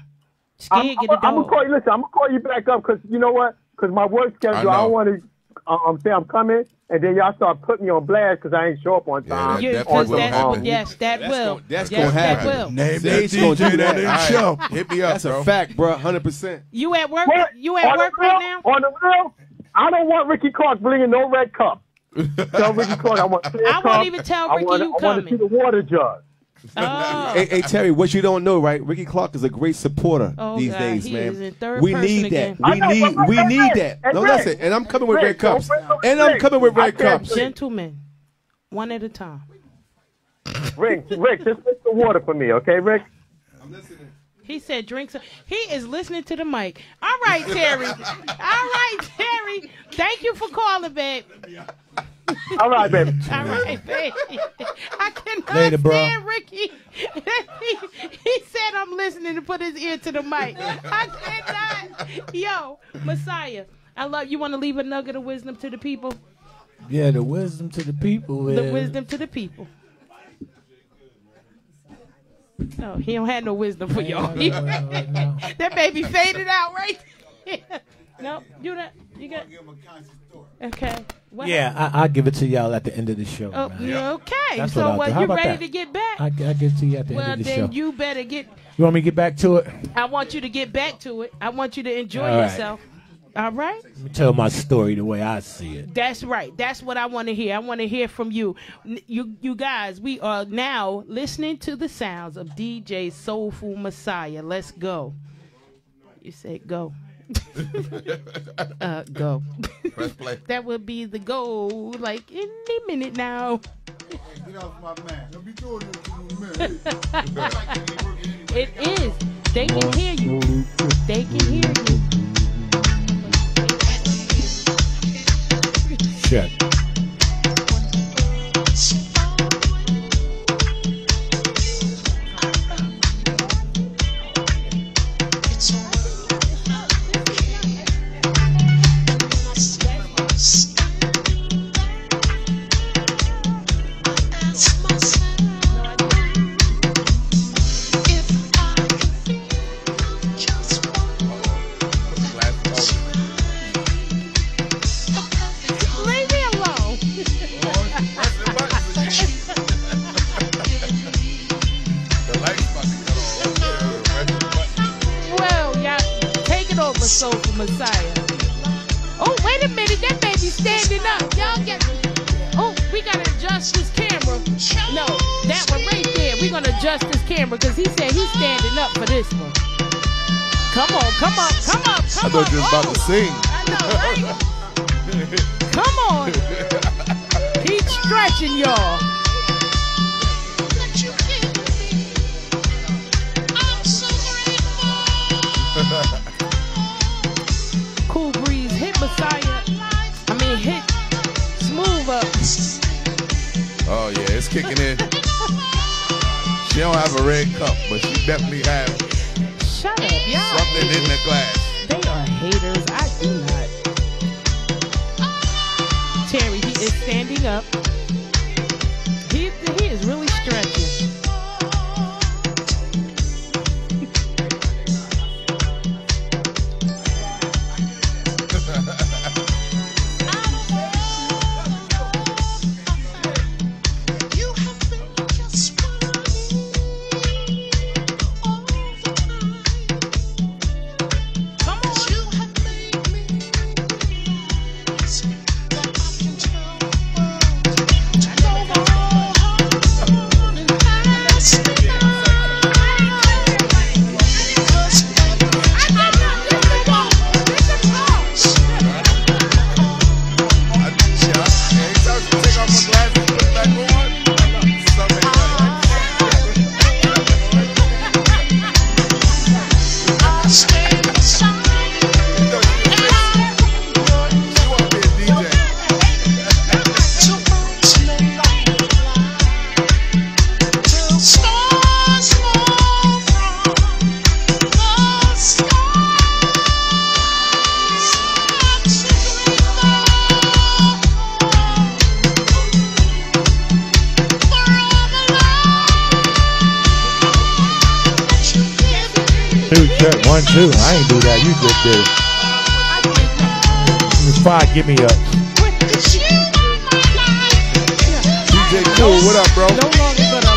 Scared, get a I'm, I'm gonna call you. Listen, I'm gonna call you back up because you know what? Because my work schedule, I, I don't want to um, say I'm coming, and then y'all start putting me on blast because I ain't show up on time. You- on 'cause the, that- um, yes, that will. That's yes, gonna that happen. will. Name that Sage gonna DJ do that that. ain't All show. Hit me up, That's bro. a fact, bro. Hundred percent. You at work? What? You at on work real, right now? On the real, I don't want Ricky Clark bringing no red cup. Tell Ricky Clark I want clear I won't even tell I Ricky want, you I want to see the water jug. Oh. Hey, hey, Terry, what you don't know, right? Ricky Clark is a great supporter Oh, these God, days, he man. is in third we need again. that. We know, need. We but- need but- that. and No, Rick, listen, and I'm coming with red cups, and I'm coming with red cups. Gentlemen, one at a time. Rick, Rick, just mix the water for me, okay, Rick? I'm listening. He said drink some. He is listening to the mic. All right, Terry. All right, Terry. Thank you for calling, babe. All right, baby. All right, baby. I cannot Later, bro. stand Ricky. he, he said I'm listening to put his ear to the mic. I cannot. Yo, Messiah. I love you. Want to leave a nugget of wisdom to the people? Yeah, the wisdom to the people. The wisdom to the people. No, he don't have no wisdom for y'all. that baby faded out right there. No, do that you got. Okay. What Yeah. I, I'll give it to y'all at the end of the show. Oh, man. yeah, okay. That's so, what I'll well, do. How you about ready that? to get back? I, I'll give it to you at the well, end of the then show. you better get. You want me to get back to it? I want you to get back to it. I want you to enjoy All right. yourself. All right. Let me tell my story the way I see it. That's right. That's what I want to hear. I want to hear from you. N- You you guys, we are now listening to the sounds of DJ Soulful Messiah. Let's go. You said go. uh, go. Press play. that would be the goal, like any minute now. Get off my man. Don't be doing this to me. It is. They can hear you. They can hear you. Check. sim. two, check one, two. I ain't do that. You just did it. It's five. Give me up. DJ Cool, what up, bro? No longer gonna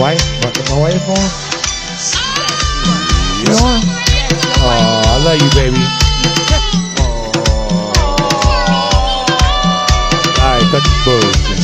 wife? What my wife on? You on? Oh, I love you, baby. Oh. All right, cut the bullshit.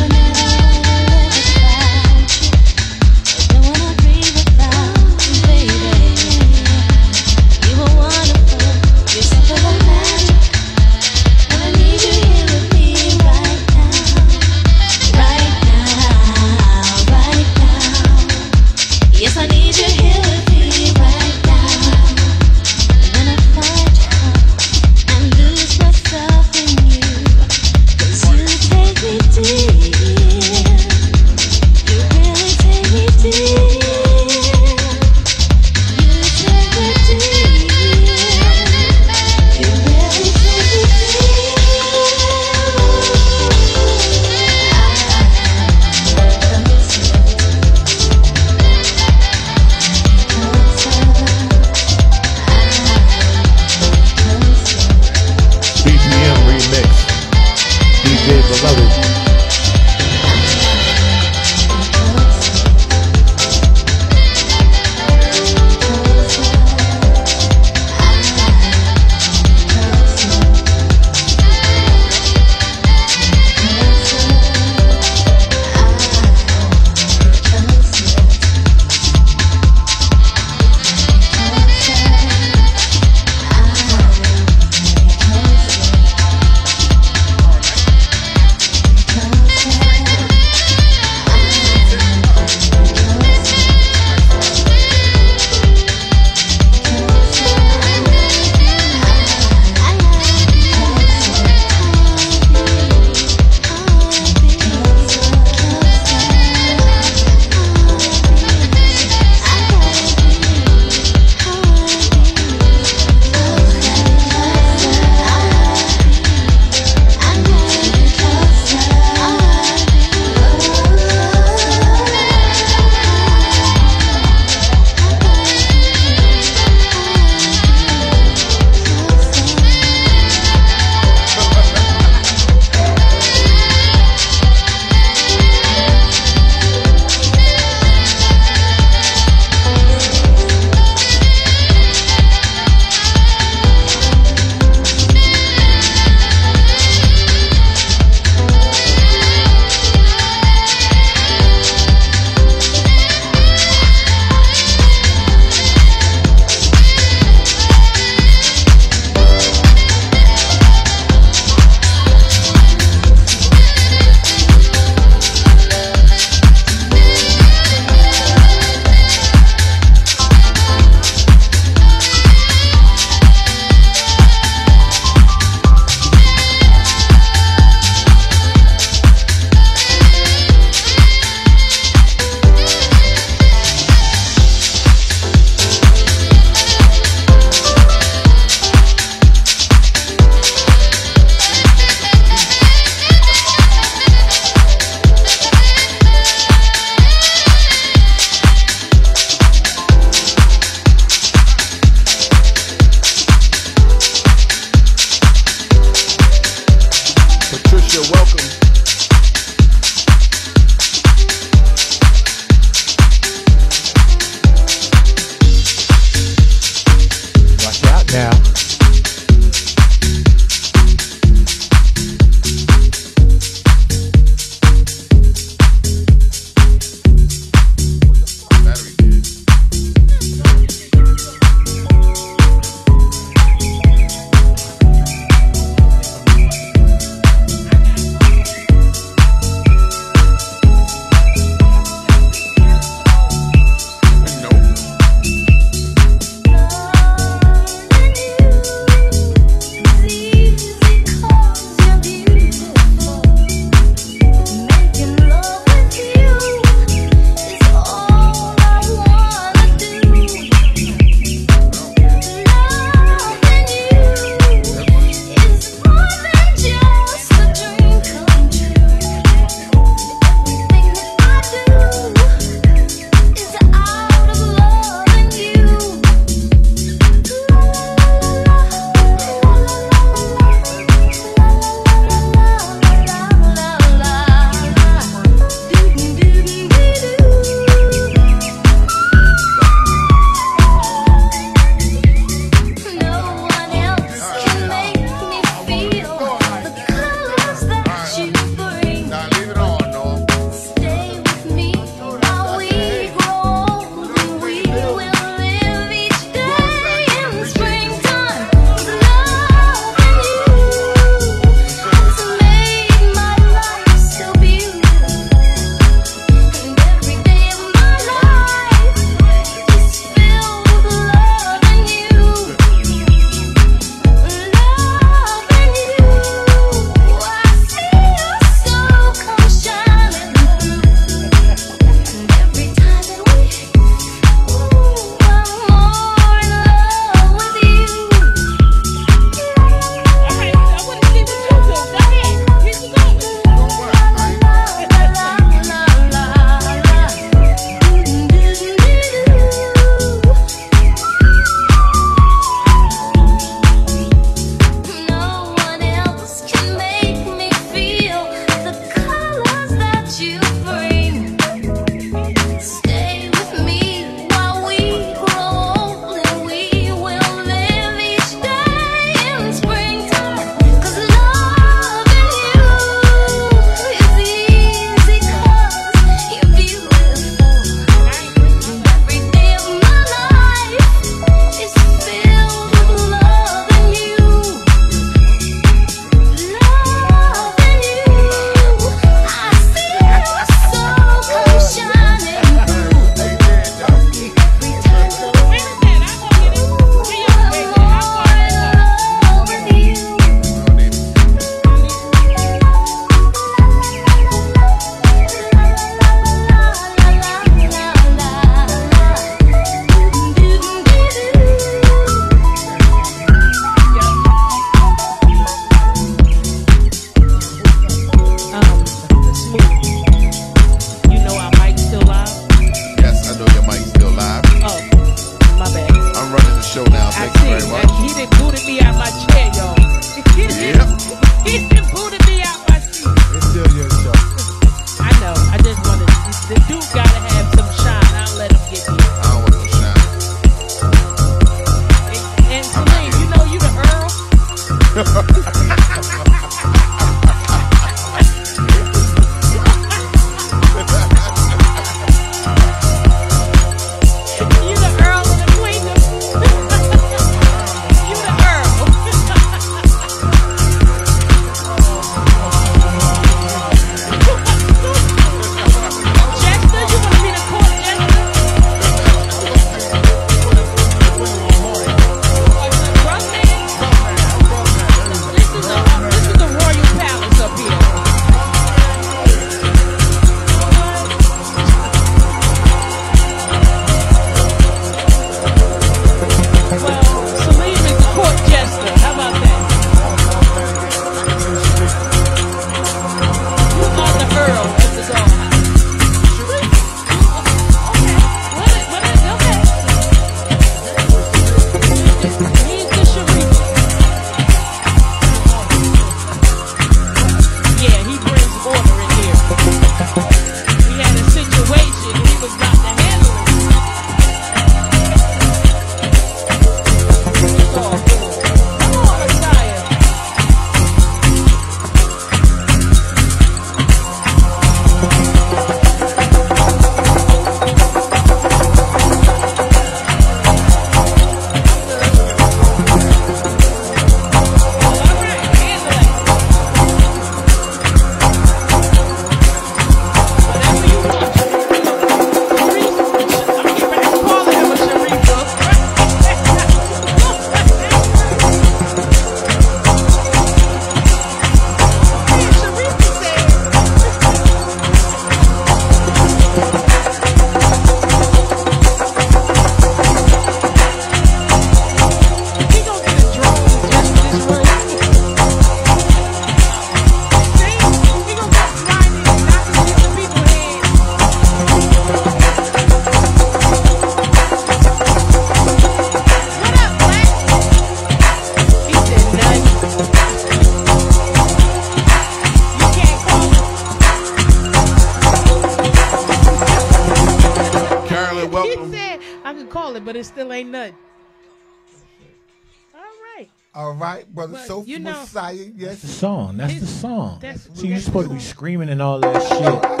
Screaming and all that shit.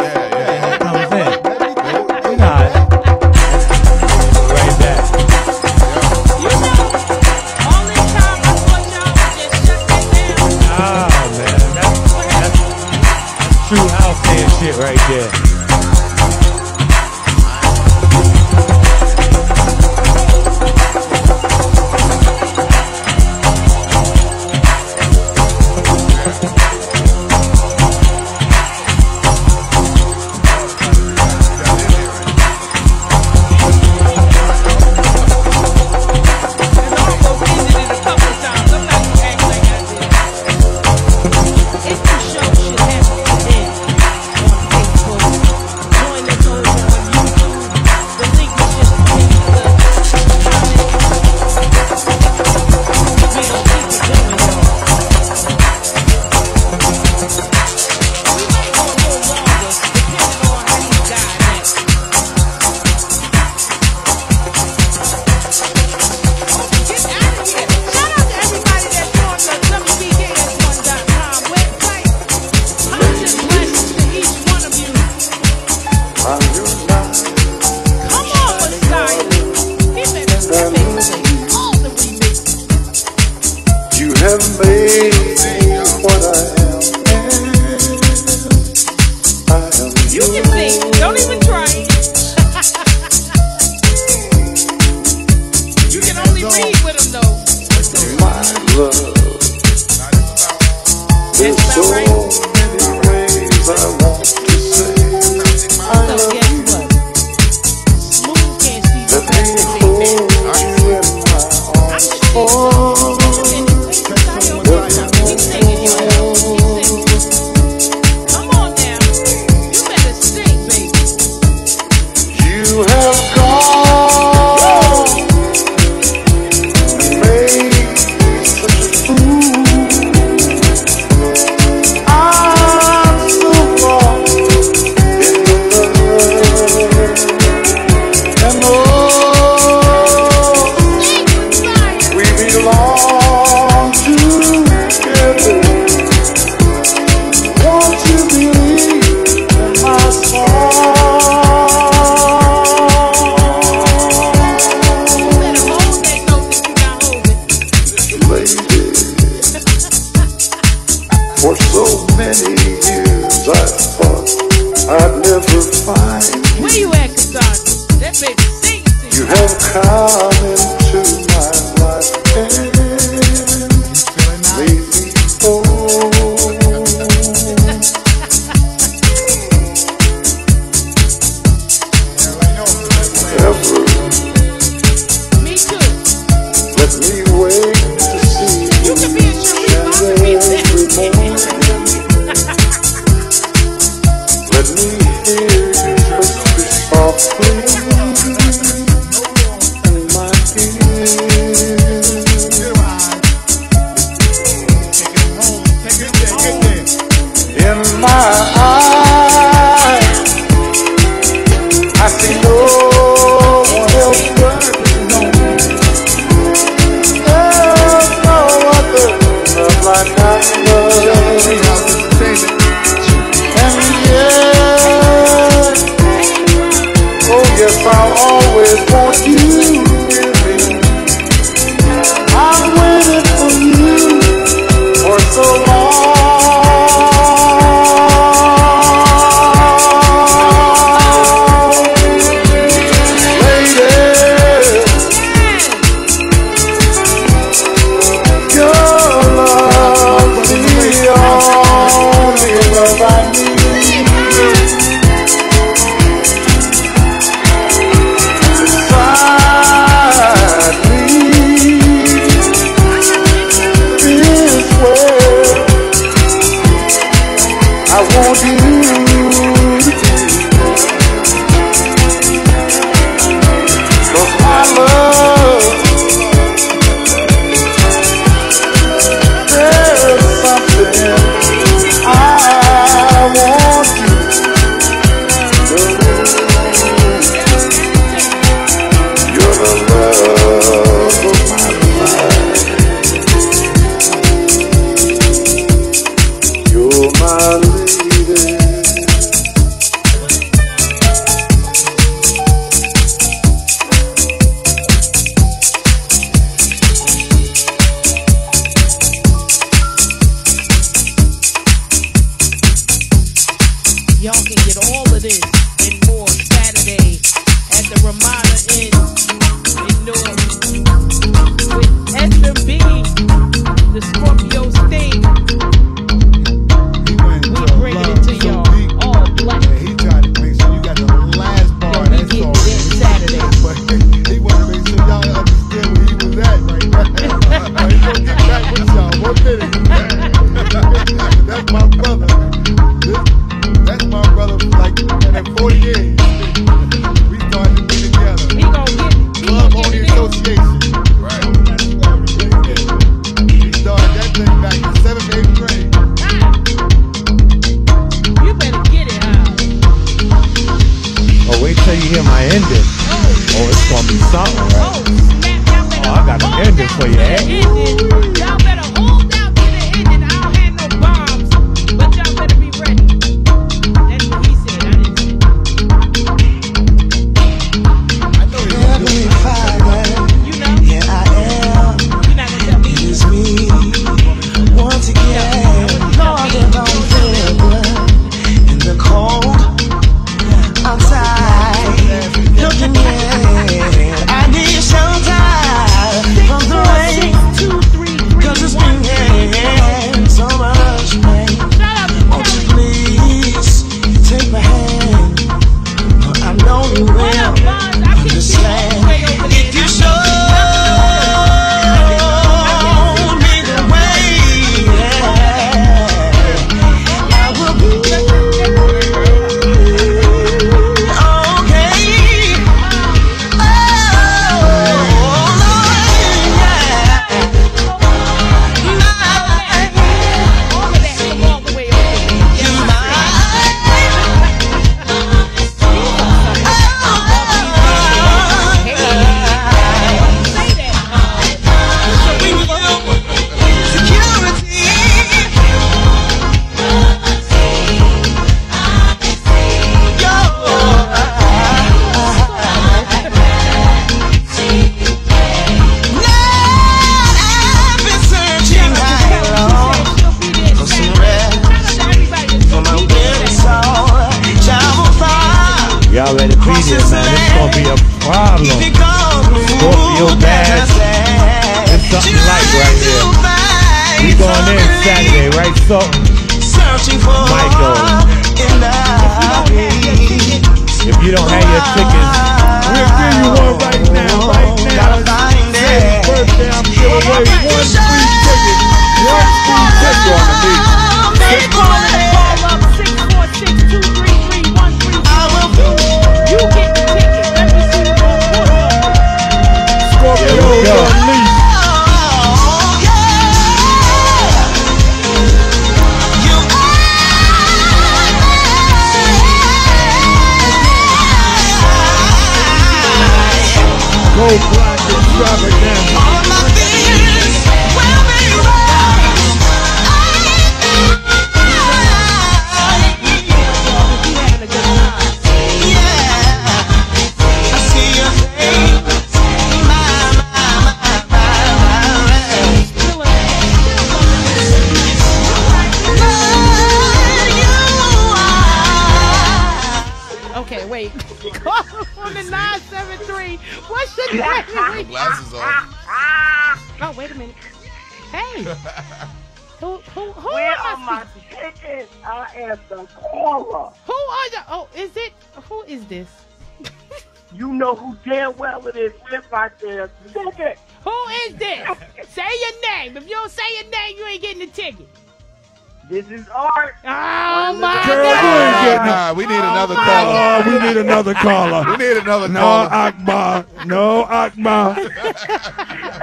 Another No, caller. Akbar. No, Akbar.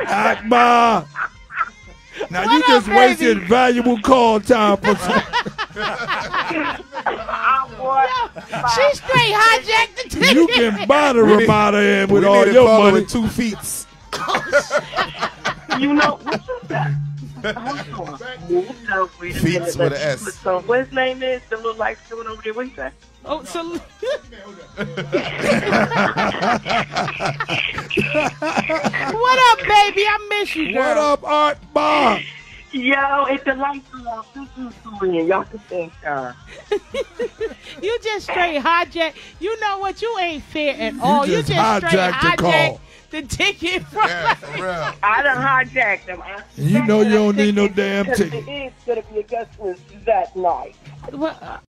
Akbar. Now you just up, wasted valuable call time for some. I She straight hijacked the ticket. You can buy the We need- Ramada in with we all need your caller money. with two feet. You know what's that? Hold on. Move down, wait a Feats minute. with Let's a S. put some- What his name is? The little light skin over there. What you say? Oh, so what up, baby? I miss you, girl. What up, Art Bar? Yo, it's the lights are off. This is Korean. Y'all can thank her. You just straight hijack. You know what? You ain't fair at all. You just just, straight hijacked the hijack call. the ticket from. Yeah, for real. I done hijacked them. I you know you don't need no damn ticket. It is going to be a guest list that night. Well, uh,